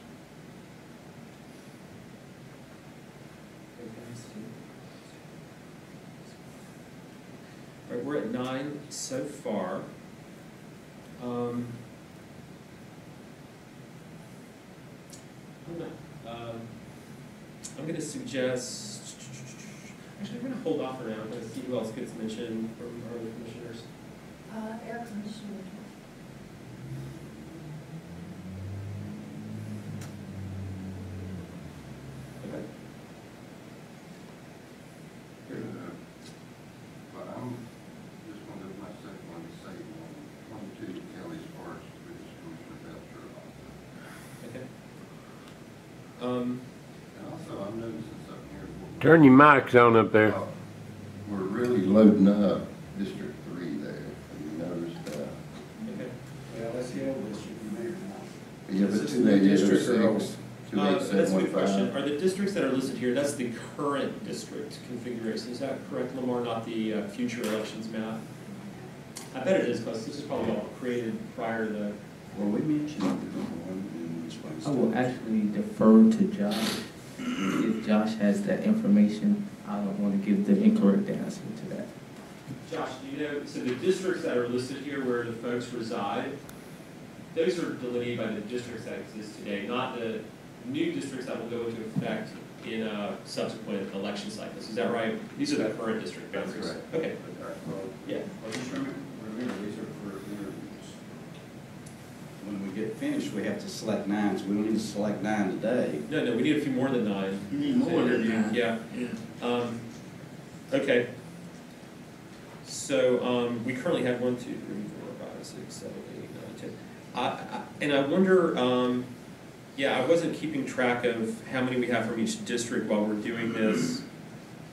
All right, we're at nine so far. Um, I'm gonna, um, I'm gonna suggest, actually, I'm gonna hold off for now, I'm gonna see who else gets mentioned from our other commissioners. Uh, Eric Commissioner. Okay. But I'm just gonna do my second one, the same one, twenty-two, Kelly Sparks, which is Commissioner Belcher. Okay. Um, And also, I'm noticing something here. Turn your mics on up there. Uh, We're really loading up District Three there, have you noticed that? okay. Yeah, that's the old district, you may or not. Yeah, Is but this two the eight eight district or six, two Uh, eight That's seven a one good question. five. Are the districts that are listed here, that's the current district configuration, is that correct, Lamar, not the uh, future elections map? I bet it is, because this is probably all created prior to the, Well, we mentioned the one in this place. I will actually defer to Josh. If Josh has that information, I don't want to give the incorrect answer to that. Josh, do you know, so the districts that are listed here where the folks reside, those are delineated by the districts that exist today, not the new districts that will go into effect in uh, subsequent election cycles. Is that right? These are the current district That's boundaries. correct. Okay, Well, yeah. well, just remember, remember, these are for interviews. When we get finished, we have to select nine, so we don't need to select nine today. No, no, we need a few more than nine. You need more than that. Yeah, Yeah. um, okay. So, um, we currently have one, two, three, four, five, six, seven, eight, nine, ten. I, I, and I wonder, um, yeah, I wasn't keeping track of how many we have from each district while we're doing this.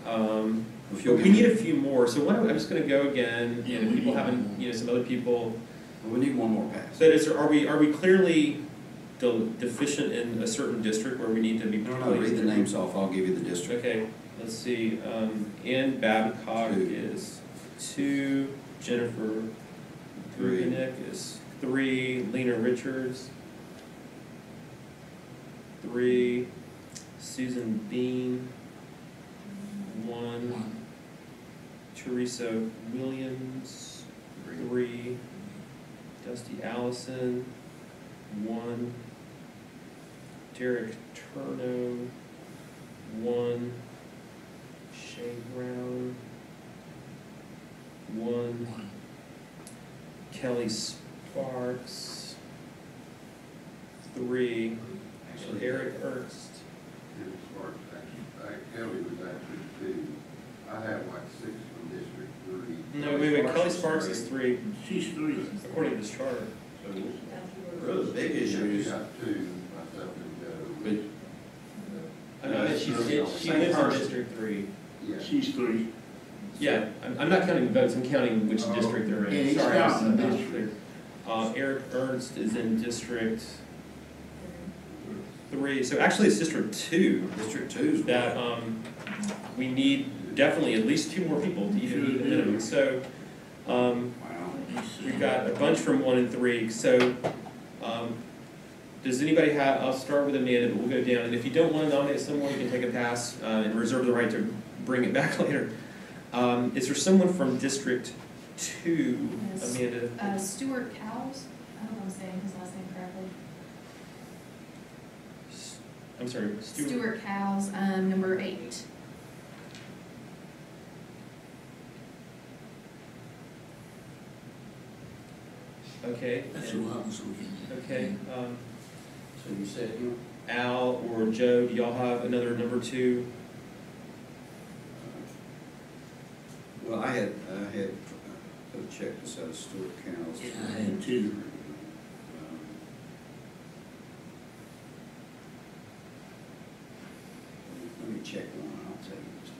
Um, we need a few more, so why don't, I'm just gonna go again, Yeah, and if people need haven't, you know, some other people. We need one more pass. So is, there- are we, are we clearly de- deficient in a certain district where we need to be? No, no, read the names off, I'll give you the district. Okay, let's see, um, Ann Babcock Two. is two, Jennifer Three. Grubenick is three, Lena Richards, three, Susan Bean, one, One. Teresa Williams, Three. Dusty Allison, one, Derek Turno, one, Shay Brown, one. Kelly Sparks, three, Actually, Eric Ernst. Kelly Sparks, actually, Kelly was actually two. I have like six from District Three, No, wait, wait, Kelly Sparks is three, She's three. according to this charter. Really, the big Yeah, issue you is, got two, myself and but Joe. I mean, she's, she Same lives in person. District Three. Yeah. She's three. Yeah, I'm, I'm not counting votes, I'm counting which Oh. district they're Yeah, in. he's Sorry, I was counting the not district. clear. Uh, Eric Ernst is in District Three, so actually it's District Two District Two's. that, um, we need definitely at least two more people to even meet the minimum. So, um, We've got a bunch from one and three, so, um, does anybody have, I'll start with Amanda, but we'll go down, and if you don't wanna nominate someone, you can take a pass, uh, and reserve the right to bring it back later. Um, is there someone from District Two, Yes. Amanda? Uh, Stuart Cowles, I don't know if I'm saying his last name correctly. I'm sorry, Stuart? Stuart Cowles, um, number eight. Okay, That's and- who I was okay, um, So you said you, Al or Joe, do y'all have another number two? well, I had, I had uh, put a check this out of Stewart County. Yeah, I had two. Let me check one, I'll tell you. this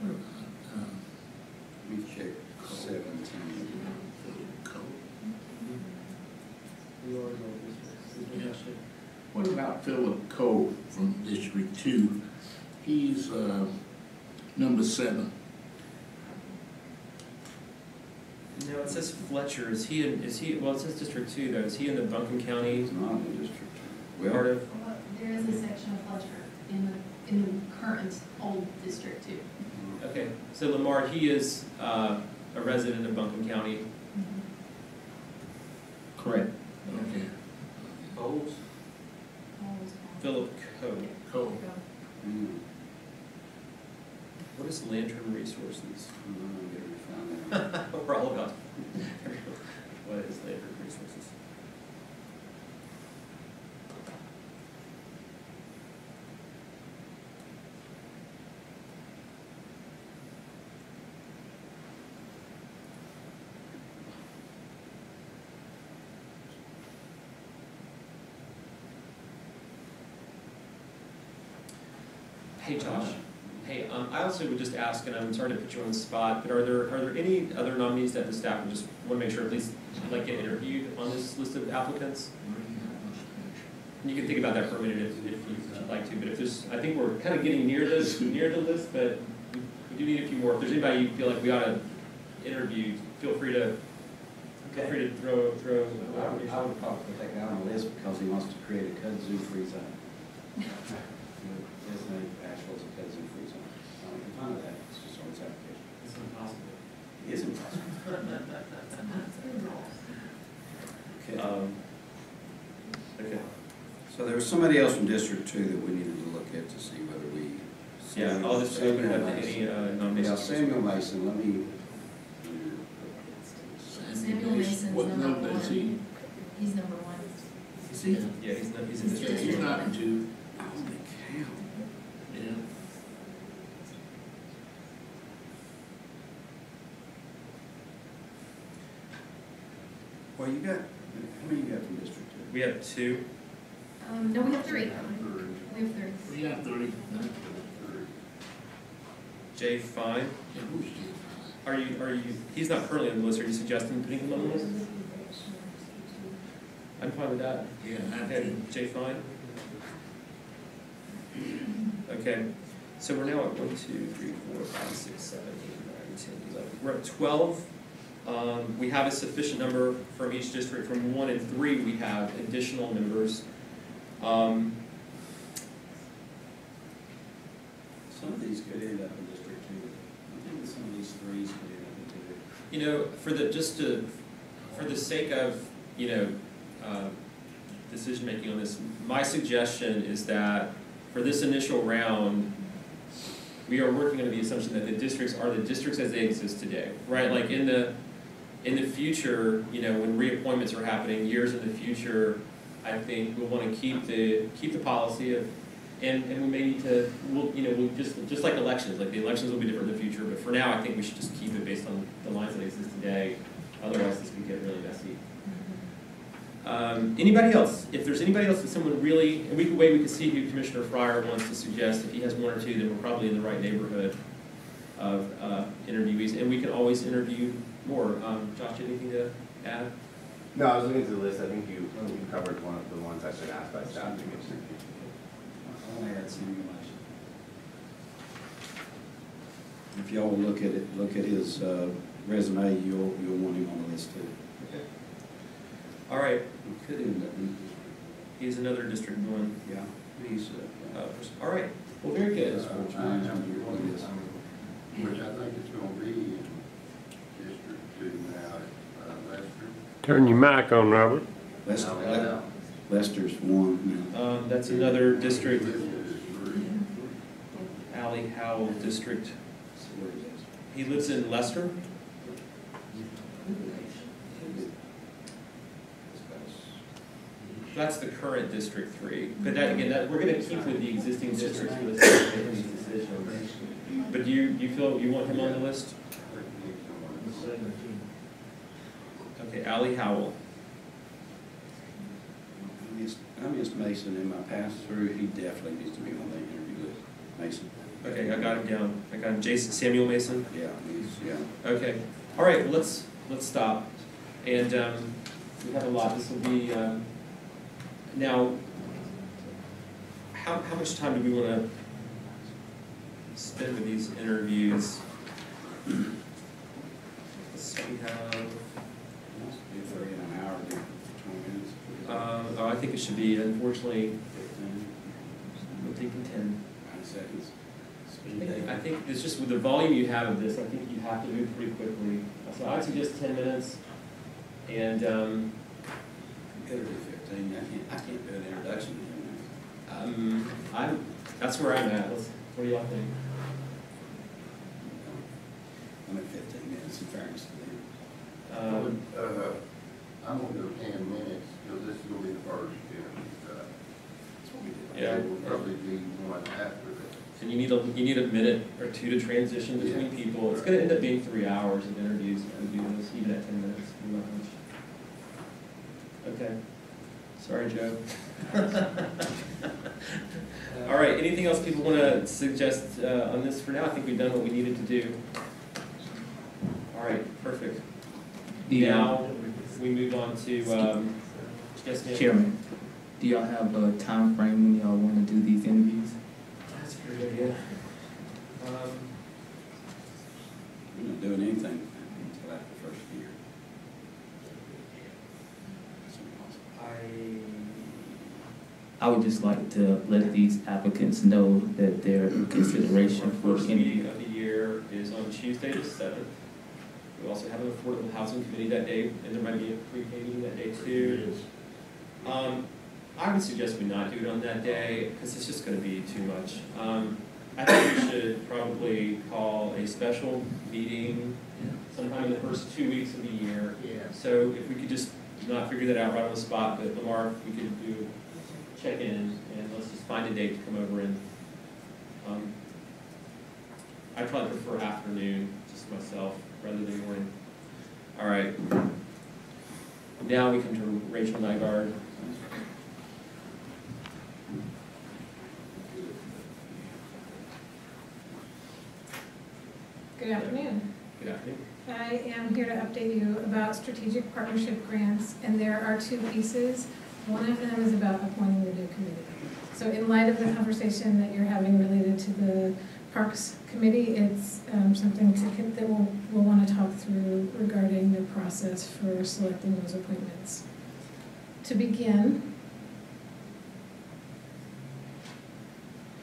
What about, uh, Let me check seventeen. Cole? Yeah. What about Philip Cole from District Two? He's, uh, number seven. No, it says Fletcher, is he in, is he, well, it says District Two though, is he in the Buncombe County He's not in District Two. part Well, of? There is a section of Fletcher in the, in the current old district too. Okay, so Lamar, he is uh, a resident of Buncombe County. Correct. Okay. Bowles? Philip Code. Hmm, What is Lantern Resources? I'm gonna get her to find out. We're all about. What is Lantern Resources? Hey Josh, hey, um, I also would just ask, and I'm sorry to put you on the spot, but are there, are there any other nominees that the staff would just want to make sure at least like get interviewed on this list of applicants? And you can think about that for a minute if, if you'd like to, but if there's, I think we're kind of getting near the, near the list, but we we do need a few more. If there's anybody you feel like we ought to interview, feel free to, feel free to throw, throw. I would, I would probably take that guy on the list because he wants to create a kudzu free zone. His name, Asheville's a kudzu free zone. I don't find that, it's just on its application. It's impossible. It is impossible. Okay. Um, Okay. So there was somebody else from District Two that we needed to look at to see whether we. Yeah, I'll just open it up to any uh, Yeah. Samuel Mason, let me. Samuel Mason's What number number is he? one. He's number one. Is he? Yeah, he's not, he's in Yeah, this. he's not in two. Well, you got, how many you got from District Two? We have two. Um, no, we have three. We have three. We have three. Jay Fine. Yeah, who's Jay? Are you, are you, he's not currently on the list, are you suggesting putting him on the list? I'm fine with that. Yeah, I have Okay, two. Jay Fine? Okay, so we're now at one, two, three, four, five, six, seven, eight, nine, ten, eleven. We're at twelve. Um, we have a sufficient number from each district. From one and three, we have additional members. Um, Some of these could end up in District Two. I think some of these threes could end up in two. You know, for the, just to, for the sake of, you know, uh, decision-making on this, my suggestion is that for this initial round, we are working under the assumption that the districts are the districts as they exist today, right? Like in the, in the future, you know, when reappointments are happening, years in the future, I think we'll wanna keep the, keep the policy of And, and we may need to, we'll, you know, we'll just, just like elections, like the elections will be different in the future, but for now, I think we should just keep it based on the lines that exist today. Otherwise, this could get really messy. Um, anybody else? If there's anybody else that someone really, and we could wait, we could see who Commissioner Fryar wants to suggest. If he has one or two, then we're probably in the right neighborhood of, uh, interviewees, and we can always interview more. Um, Josh, anything to add? No, I was looking through the list, I think you, you covered one of the ones I've been asked by staff to get to. I'll add simulation. If y'all will look at it, look at his uh, resume, you'll, you'll want him on the list too. Okay. All right, We Could end up he's another District One. Yeah, he's, uh, Uh, all right, well, very good. Uh, I am one, Which I think it's gonna be in District Two now, uh, Lester. Turn your mic on, Robert. Lester, Le- Lester's one, Um, that's another district, This is three. Ally Howell District. now. So where is this? He lives in Lester. That's the current District Three. But that, again, that, we're gonna keep with the existing districts for the sake of making these decisions. But do you, you feel, you want him on the list? Okay, Ally Howell. I missed Mason in my pass through, he definitely needs to be on the interview list. Mason, Okay, I got him down. I got him. Jason, Samuel Mason? yeah, he's, yeah. Okay, all right, well, let's, let's stop. And, um, we have a lot, this will be, um, now, how, how much time do we wanna spend with these interviews? So we have, Do three in an hour, do twenty minutes. Uh, oh, I think it should be, unfortunately, Fifteen, we're taking ten. nine seconds. I think- it's just with the volume you have of this, I think you have to move pretty quickly. So I'd suggest ten minutes, and, um, Better do fifteen, I can't, I can't do an introduction in ten. Um, I'm, that's where I'm at, Let's, what do y'all think? I'm at fifteen minutes in fairness to them. Um, Uh, I'm gonna go ten minutes, because this is gonna be the first interview. uh, That's what we did. Yeah. There will probably be one after that. and you need a, you need a minute or two to transition between people, it's gonna end up being three hours of interviews, if we do this, even at ten minutes, not much. Okay, sorry, Joe. All right, anything else people wanna suggest, uh, on this for now, I think we've done what we needed to do. All right, perfect. Now, we move on to, um, yes, ma'am? Chairman, do y'all have a time frame when y'all wanna do these interviews? That's a great idea. Um, We're not doing anything until after the first year. I, I would just like to let these applicants know that their consideration for first meeting interview. of the year is on Tuesday the seventh. We also have an affordable housing committee that day, and there might be a pre-K meeting that day too. Um, I would suggest we not do it on that day, because it's just gonna be too much. Um, I think we should probably call a special meeting sometime in the first two weeks of the year. So if we could just not figure that out right on the spot, but Lamar, if we could do check-in, and let's just find a date to come over and, um, I probably prefer afternoon, just myself, rather than morning. All right. Now we come to Rachel Nygaard. Good afternoon. Good afternoon. I am here to update you about strategic partnership grants, and there are two pieces. One of them is about appointing the new committee. So in light of the conversation that you're having related to the Parks Committee, it's um, something to, that we'll, we'll want to talk through regarding the process for selecting those appointments. To begin,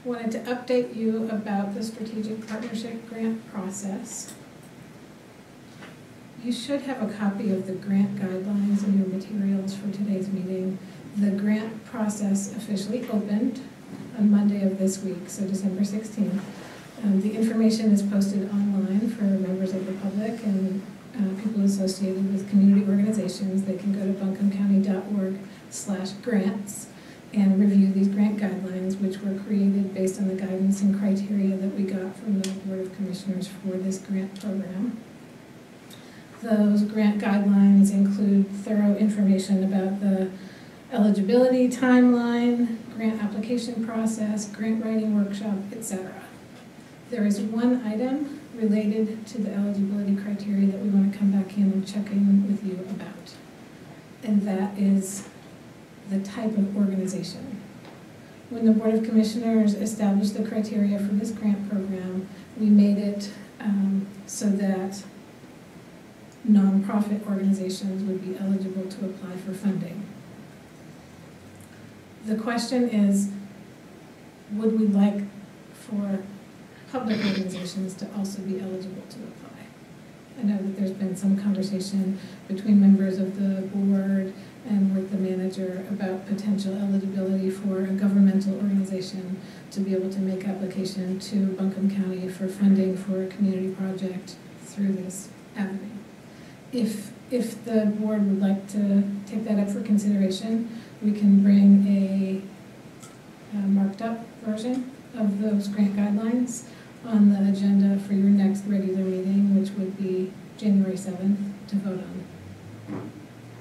wanted to update you about the strategic partnership grant process. You should have a copy of the grant guidelines in your materials for today's meeting. The grant process officially opened on Monday of this week, so December 16th. Um, The information is posted online for members of the public and uh, people associated with community organizations. They can go to buncombecounty.org slash grants and review these grant guidelines, which were created based on the guidance and criteria that we got from the Board of Commissioners for this grant program. Those grant guidelines include thorough information about the eligibility timeline, grant application process, grant writing workshop, etc. There is one item related to the eligibility criteria that we want to come back in and check in with you about. And that is the type of organization. When the Board of Commissioners established the criteria for this grant program, we made it um, so that nonprofit organizations would be eligible to apply for funding. The question is, would we like for public organizations to also be eligible to apply? I know that there's been some conversation between members of the board and with the manager about potential eligibility for a governmental organization to be able to make application to Buncombe County for funding for a community project through this avenue. If, if the board would like to take that up for consideration, we can bring a uh, marked up version of those grant guidelines on the agenda for your next regular meeting, which would be January seventh, to vote on.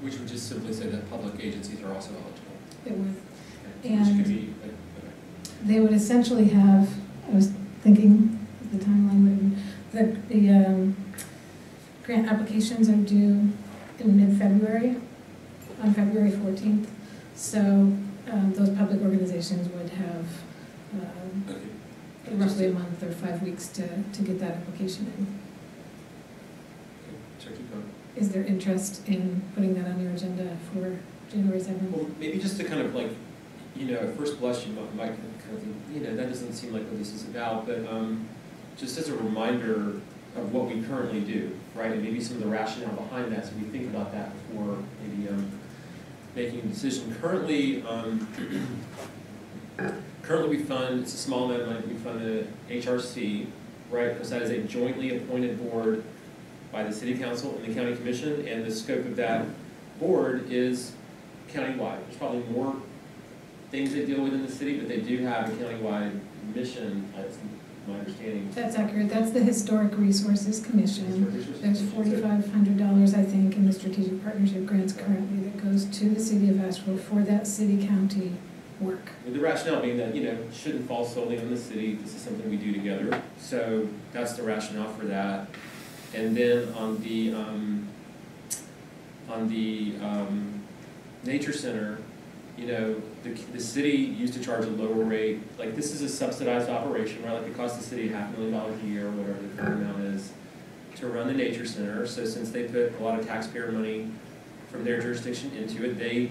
Which would just simply say that public agencies are also eligible. It would, Which And- could be, they would essentially have, I was thinking, the timeline, would- the, the, um, grant applications are due in mid-February, on February fourteenth. So, um, those public organizations would have, um, okay. roughly a month or five weeks to, to get that application in. Okay, Sure, keep going. Is there interest in putting that on your agenda for January seventh? Well, maybe just to kind of like, you know, at first blush, you might, might kind of think, you know, that doesn't seem like what this is about, but, um, just as a reminder of what we currently do, right, and maybe some of the rationale behind that, so we think about that before maybe, um, making a decision. Currently, um, currently we fund, it's a small amount of money, we fund the HRC, right, because that is a jointly appointed board by the city council and the county commission, and the scope of that board is countywide. There's probably more things they deal with in the city, but they do have a countywide mission, that's my understanding. That's accurate, that's the Historic Resources Commission. There's forty-five hundred dollars, I think, in the strategic partnership grants currently that goes to the city of Asheville for that city-county work. With the rationale being that, you know, it shouldn't fall solely on the city, this is something we do together. So that's the rationale for that. And then on the, um, on the, um, nature center, you know, the, the city used to charge a lower rate, like, this is a subsidized operation, right? Like, it costs the city half a million dollars a year, or whatever the current amount is, to run the nature center. So since they put a lot of taxpayer money from their jurisdiction into it, they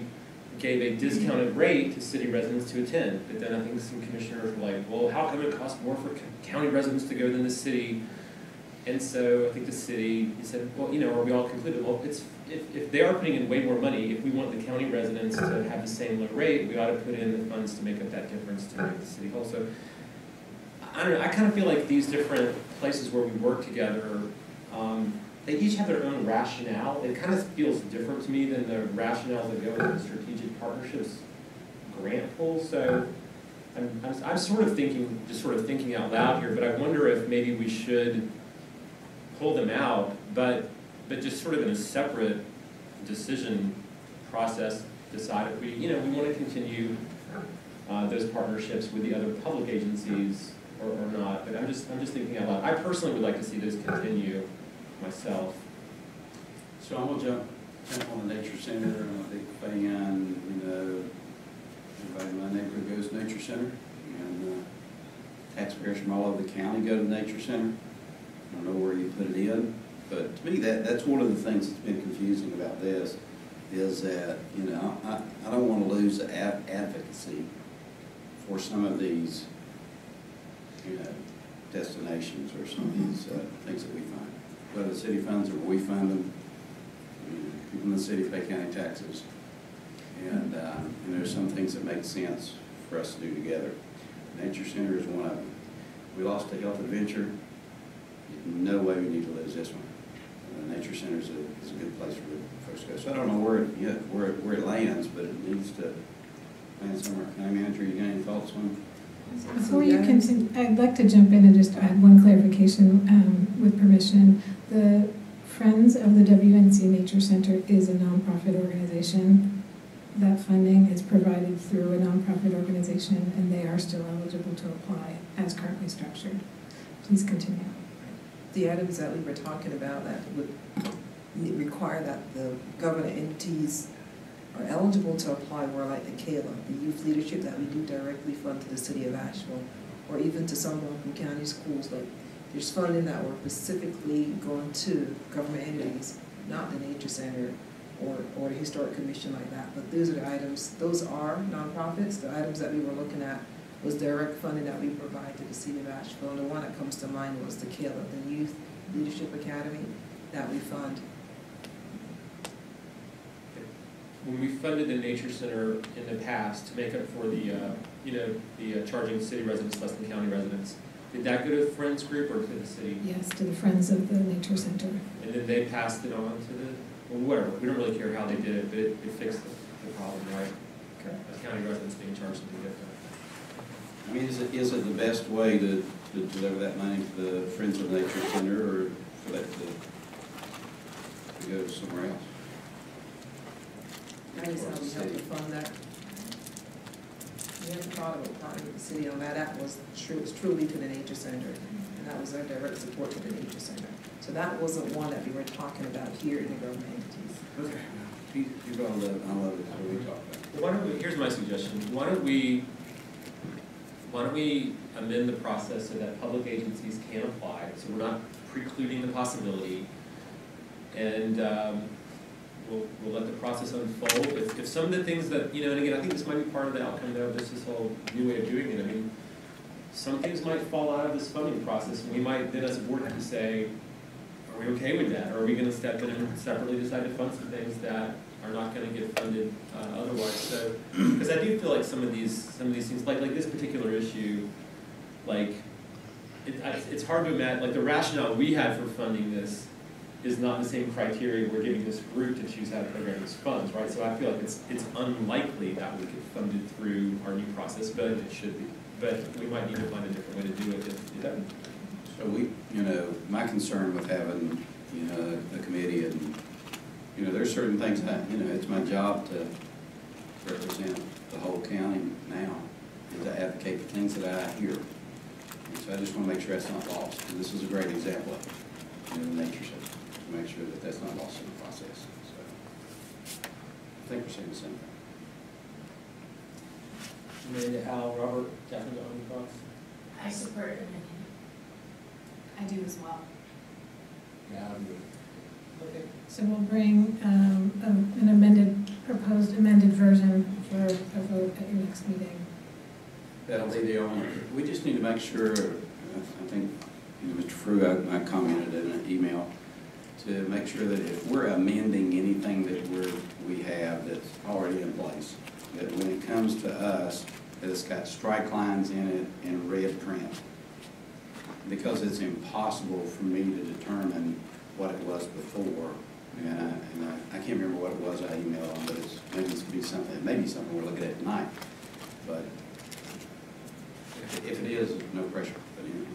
gave a discounted rate to city residents to attend. But then I think some commissioners were like, well, how come it costs more for county residents to go than the city? And so I think the city he said, well, you know, or we all concluded, well, it's, if, if they are putting in way more money, if we want the county residents to have the same rate, we ought to put in the funds to make up that difference to make the city whole. So I don't know, I kind of feel like these different places where we work together, um, they each have their own rationale. It kind of feels different to me than the rationales that go with the strategic partnerships grant pool. So I'm, I'm, I'm sort of thinking, just sort of thinking out loud here, but I wonder if maybe we should pull them out, but, but just sort of in a separate decision process, decide if we, you know, we want to continue uh, those partnerships with the other public agencies or, or not. But I'm just, I'm just thinking out loud. I personally would like to see this continue myself. So I'm gonna jump, jump on the nature center, I'm a big fan, you know, everybody in my neighborhood goes to nature center, and uh, taxpayers from all over the county go to the nature center. I don't know where you put it in, but to me, that, that's one of the things that's been confusing about this, is that, you know, I, I don't wanna lose the ad- advocacy for some of these, you know, destinations or some of these, uh, things that we fund. Whether the city funds or we fund them, I mean, people in the city pay county taxes. And, uh, and there's some things that make sense for us to do together. Nature Center is one of them. We lost the Health Adventure. No way we need to lose this one. Uh, Nature Center is a, is a good place for folks to go. So I don't know where it, yeah, where, it- where it lands, but it needs to, Lance somewhere. County Manager, you got any thoughts on? Before you continue, I'd like to jump in and just add one clarification, um, with permission. The Friends of the WNC Nature Center is a nonprofit organization. That funding is provided through a nonprofit organization, and they are still eligible to apply as currently structured. Please continue. The items that we were talking about that would require that the government entities are eligible to apply were like the CALA, the youth leadership that we do directly fund to the city of Asheville, or even to some Oakland County schools, like there's funding that were specifically going to government entities, not the nature center or, or the historic commission like that, but those are the items, those are nonprofits, the items that we were looking at was direct funding that we provide to the city of Asheville. And the one that comes to mind was the KILA, the Youth Leadership Academy, that we fund. When we funded the nature center in the past to make up for the, uh, you know, the uh, charging city residents less than county residents, did that go to the Friends Group or to the city? Yes, to the Friends of the Nature Center. And then they passed it on to the, well, whatever, we don't really care how they did it, but it, it fixed the, the problem, right? As county residents being charged something different. I mean, is it, is it the best way to, to deliver that money to the Friends of Nature Center or for that to, to go somewhere else? That is how we help to fund that. We haven't thought about partnering with the city on that, that was true, was truly to the nature center, and that was our direct support to the nature center. So that wasn't one that we were talking about here in the government entities. Okay. You, you brought it up, I love it, what we talk about. Why don't we, here's my suggestion, why don't we, why don't we amend the process so that public agencies can apply, so we're not precluding the possibility, and, um, we'll, we'll let the process unfold, if, if some of the things that, you know, and again, I think this might be part of the outcome though, this, this whole new way of doing it, I mean, some things might fall out of this funding process, and we might then as a board have to say, are we okay with that, or are we gonna step in and separately decide to fund some things that are not gonna get funded, uh, otherwise, so, because I do feel like some of these, some of these things, like, like this particular issue, like, it, I, it's hard to imagine, like, the rationale we had for funding this is not the same criteria we're giving this group to choose how to program these funds, right? So I feel like it's, it's unlikely that we get funded through our new process, but it should be. But we might need to find a different way to do it if it doesn't. So we, you know, my concern with having, you know, a committee and, you know, there's certain things that, you know, it's my job to represent the whole county now and to advocate for things that I hear. And so I just want to make sure that's not lost. And this is a great example of, it, you know, the nature center, to make sure that that's not lost in the process. So I think we're saying the same thing. And then Al, Robert, Catherine, got any thoughts? I support it. I do as well. Yeah, I'm good. So we'll bring um, a- an amended, proposed amended version for a vote at your next meeting. That'll be the only, we just need to make sure, I think, you know, Mr. Frew, I I commented in an email, to make sure that if we're amending anything that we're, we have that's already in place, that when it comes to us, that it's got strike lines in it in red print. Because it's impossible for me to determine what it was before. And I, and I, I can't remember what it was I emailed on, but it's, maybe it's be something, it may be something we're looking at tonight. But if, if it is, no pressure, but anyway.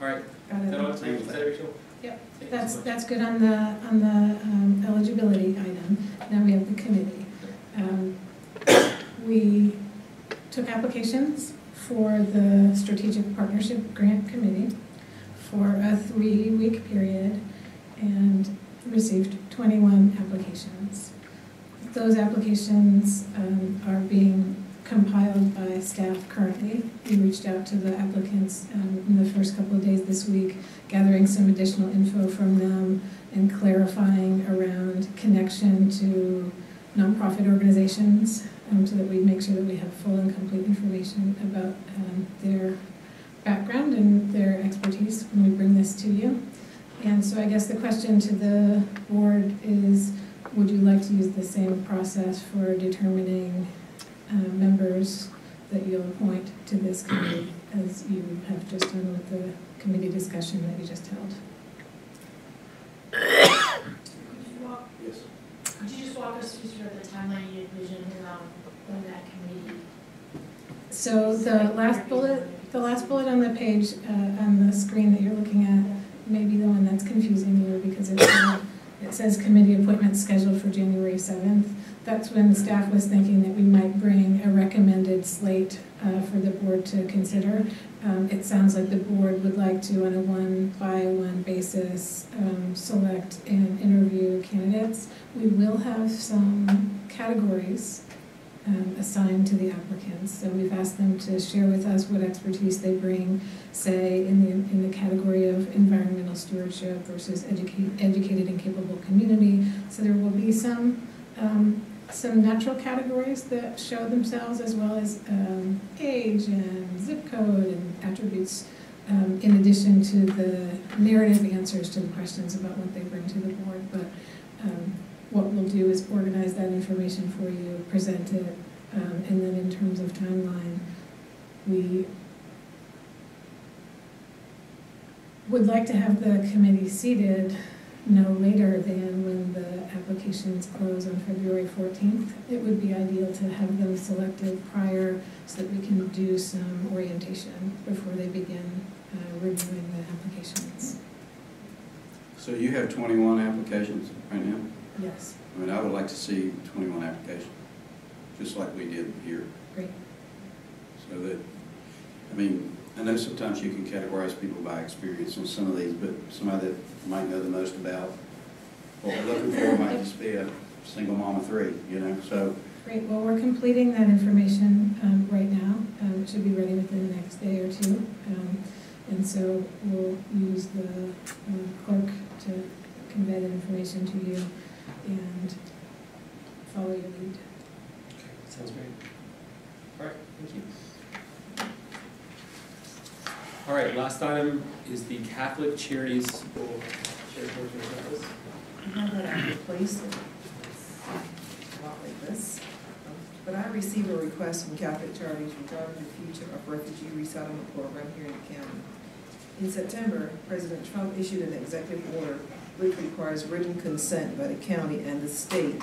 All right, Got is that all, is? Yep, That's, that's good on the, on the um, eligibility item. Now we have the committee. Um, We took applications for the Strategic Partnership Grant Committee for a three-week period and received 21 applications. Those applications um, are being compiled by staff currently. We reached out to the applicants um, in the first couple of days this week, gathering some additional info from them and clarifying around connection to nonprofit organizations, um, so that we make sure that we have full and complete information about um, their background and their expertise when we bring this to you. And so I guess the question to the board is, would you like to use the same process for determining uh, members that you'll appoint to this committee as you have just done with the committee discussion that you just held? Could you walk, Yes. could you just walk us through sort of the timeline you envision, um, when that committee? So the last bullet, the last bullet on the page, uh, on the screen that you're looking at, may be the one that's confusing you because it says committee appointments scheduled for January seventh. That's when staff was thinking that we might bring a recommended slate, uh, for the board to consider. Um, it sounds like the board would like to, on a one-by-one basis, um, select and interview candidates. We will have some categories um, assigned to the applicants. So we've asked them to share with us what expertise they bring, say, in the, in the category of environmental stewardship versus educate, educated and capable community. So there will be some, um, some natural categories that show themselves as well as um, age and zip code and attributes um, in addition to the narrative answers to the questions about what they bring to the board. But um, what we'll do is organize that information for you, present it, um, and then in terms of timeline, we would like to have the committee seated no later than when the applications close on February fourteenth. It would be ideal to have them selected prior so that we can do some orientation before they begin uh, reviewing the applications. So you have twenty-one applications right now? Yes, I mean, I would like to see twenty-one applications, just like we did here. great. So that, I mean, I know sometimes you can categorize people by experience on some of these, but somebody that might know the most about what we're looking for might just be a single mom of three, you know, so. Great, well, we're completing that information um, right now. Um, It should be ready within the next day or two. Um, And so we'll use the uh, clerk to convey that information to you and follow your lead. Sounds great. All right, thank you. All right, last item is the Catholic Charities School. Chairperson Travis. I have that out of place. It's a lot like this. But I received a request from Catholic Charities regarding the future of refugee resettlement program here in the county. In September, President Trump issued an executive order which requires written consent by the county and the state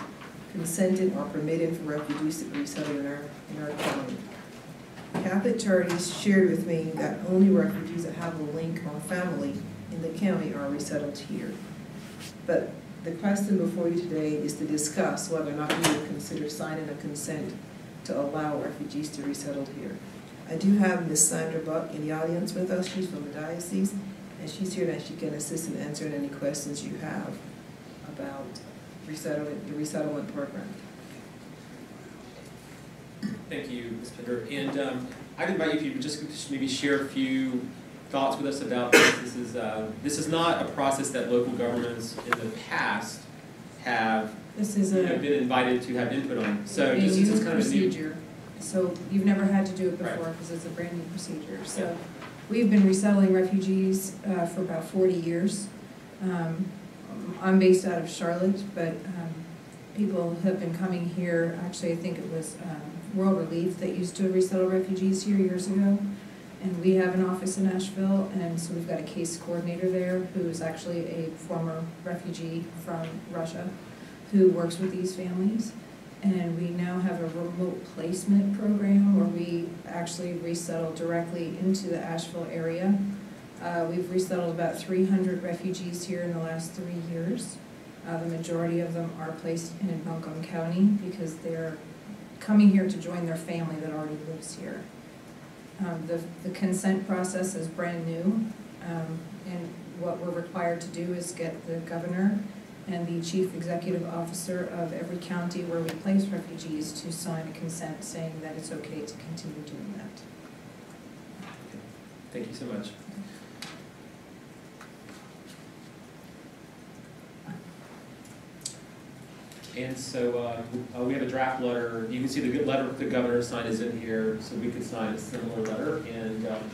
consenting or permitting for refugees to be resettled in our, in our county. Catholic Charities shared with me that only refugees that have a link or family in the county are resettled here. But the question before you today is to discuss whether or not we would consider signing a consent to allow refugees to resettle here. I do have Ms. Sandra Buck in the audience with us, she's from the diocese, and she's here that she can assist in answering any questions you have about resettlement, the resettlement program. Thank you, Ms. Pinder. And um, I'd invite you if you would just maybe share a few thoughts with us about this. This is, uh, this is not a process that local governments in the past have This is you know, been invited to have input on. So a just, new it's kind of a new. procedure. So you've never had to do it before because it's a brand new procedure. So we've been resettling refugees uh, for about 40 years. Um, I'm based out of Charlotte, but um, people have been coming here, actually, I think it was um, World Relief that used to resettle refugees here years ago. And we have an office in Asheville, and so we've got a case coordinator there who is actually a former refugee from Russia who works with these families. And we now have a remote placement program where we actually resettle directly into the Asheville area. Uh, we've resettled about three hundred refugees here in the last three years. Uh, the majority of them are placed in Buncombe County because they're coming here to join their family that already lives here. Um, the, the consent process is brand new, um, and what we're required to do is get the governor and the chief executive officer of every county where we place refugees to sign a consent saying that it's okay to continue doing that. Thank you so much. And so uh, uh, we have a draft letter. You can see the letter the governor signed is in here, so we could sign a similar letter. And um,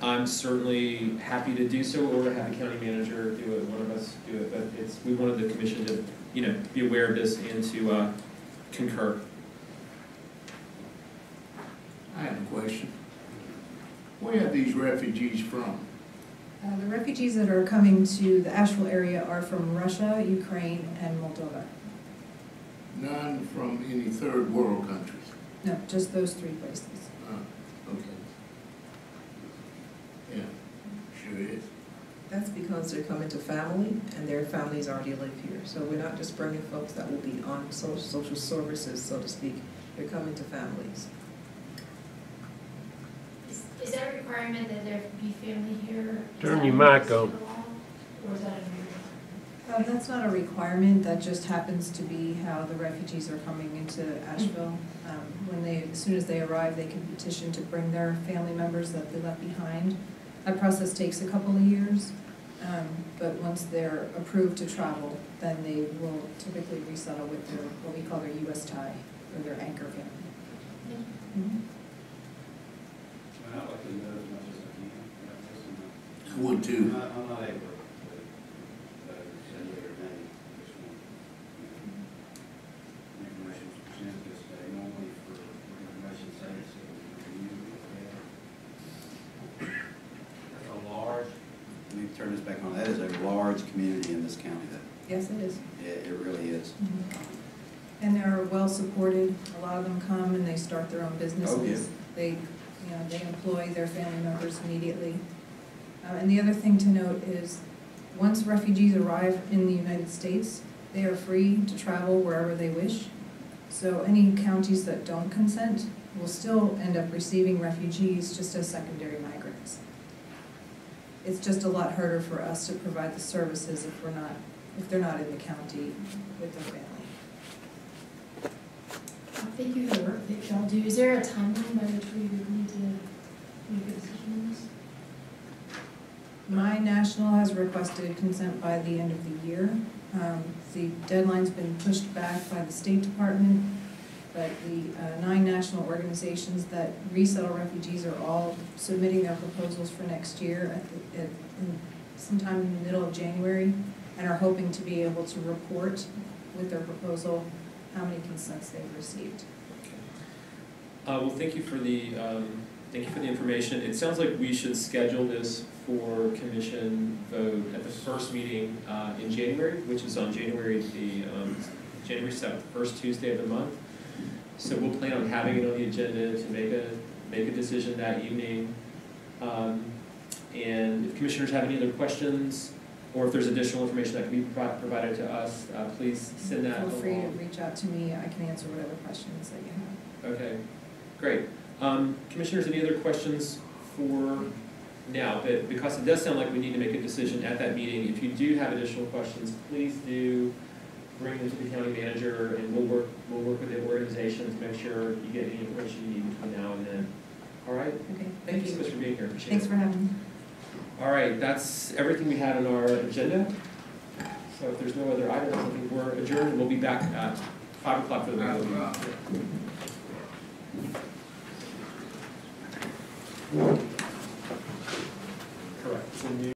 I'm certainly happy to do so, or to have the county manager do it, one of us do it. But it's, we wanted the commission to, you know, be aware of this and to uh, concur. I have a question. Where are these refugees from? Uh, the refugees that are coming to the Asheville area are from Russia, Ukraine, and Moldova. None from any third world countries. No, just those three places. Ah, okay. Yeah, sure. That's because they're coming to family and their families already live here. So we're not just bringing folks that will be on social, social services, so to speak. They're coming to families. Is, is that a requirement that there be family here? Turn your mic on. Or is that a new? Uh, that's not a requirement, that just happens to be how the refugees are coming into Asheville. Um, when they, as soon as they arrive, they can petition to bring their family members that they left behind. That process takes a couple of years, um, but once they're approved to travel, then they will typically resettle with their, what we call their US tie, or their anchor family. I'd like to know as much as I can. I would too. I'm not, I'm not able to, uh, send their name, just want, you know, information presented this day, normally for information sake, so we can That's a large. Let me turn this back on, that is a large community in this county, that, Yes, it is. it, it really is. And they're well supported, a lot of them come and they start their own businesses. Oh. They, you know, they employ their family members immediately. Uh, and the other thing to note is, once refugees arrive in the United States, they are free to travel wherever they wish. So any counties that don't consent will still end up receiving refugees just as secondary migrants. It's just a lot harder for us to provide the services if we're not, if they're not in the county with their family. Thank you for the work that y'all do. Is there a timeline by which we would need to make a decision on this? My national has requested consent by the end of the year. Um, The deadline's been pushed back by the State Department, but the uh, nine national organizations that resettle refugees are all submitting their proposals for next year at the- at- in- sometime in the middle of January, and are hoping to be able to report with their proposal how many consents they've received. Uh, well, thank you for the, um, thank you for the information. It sounds like we should schedule this for commission vote at the first meeting, uh, in January, which is on January, the, um, January seventh, first Tuesday of the month. So we'll plan on having it on the agenda to make a, make a decision that evening. Um, and if commissioners have any other questions, or if there's additional information that can be provi- provided to us, uh, please send that Feel along. free to reach out to me, I can answer whatever questions that you have. Okay, great. Um, Commissioners, any other questions for now? But because it does sound like we need to make a decision at that meeting, if you do have additional questions, please do bring them to the county manager and we'll work, we'll work with the organization to make sure you get any information you need between now and then. All right? Okay, Thank you so much for being here, appreciate it. Thanks for having me. All right, that's everything we had on our agenda. So if there's no other items, I think we're adjourned. We'll be back at five o'clock for the meeting. Correct.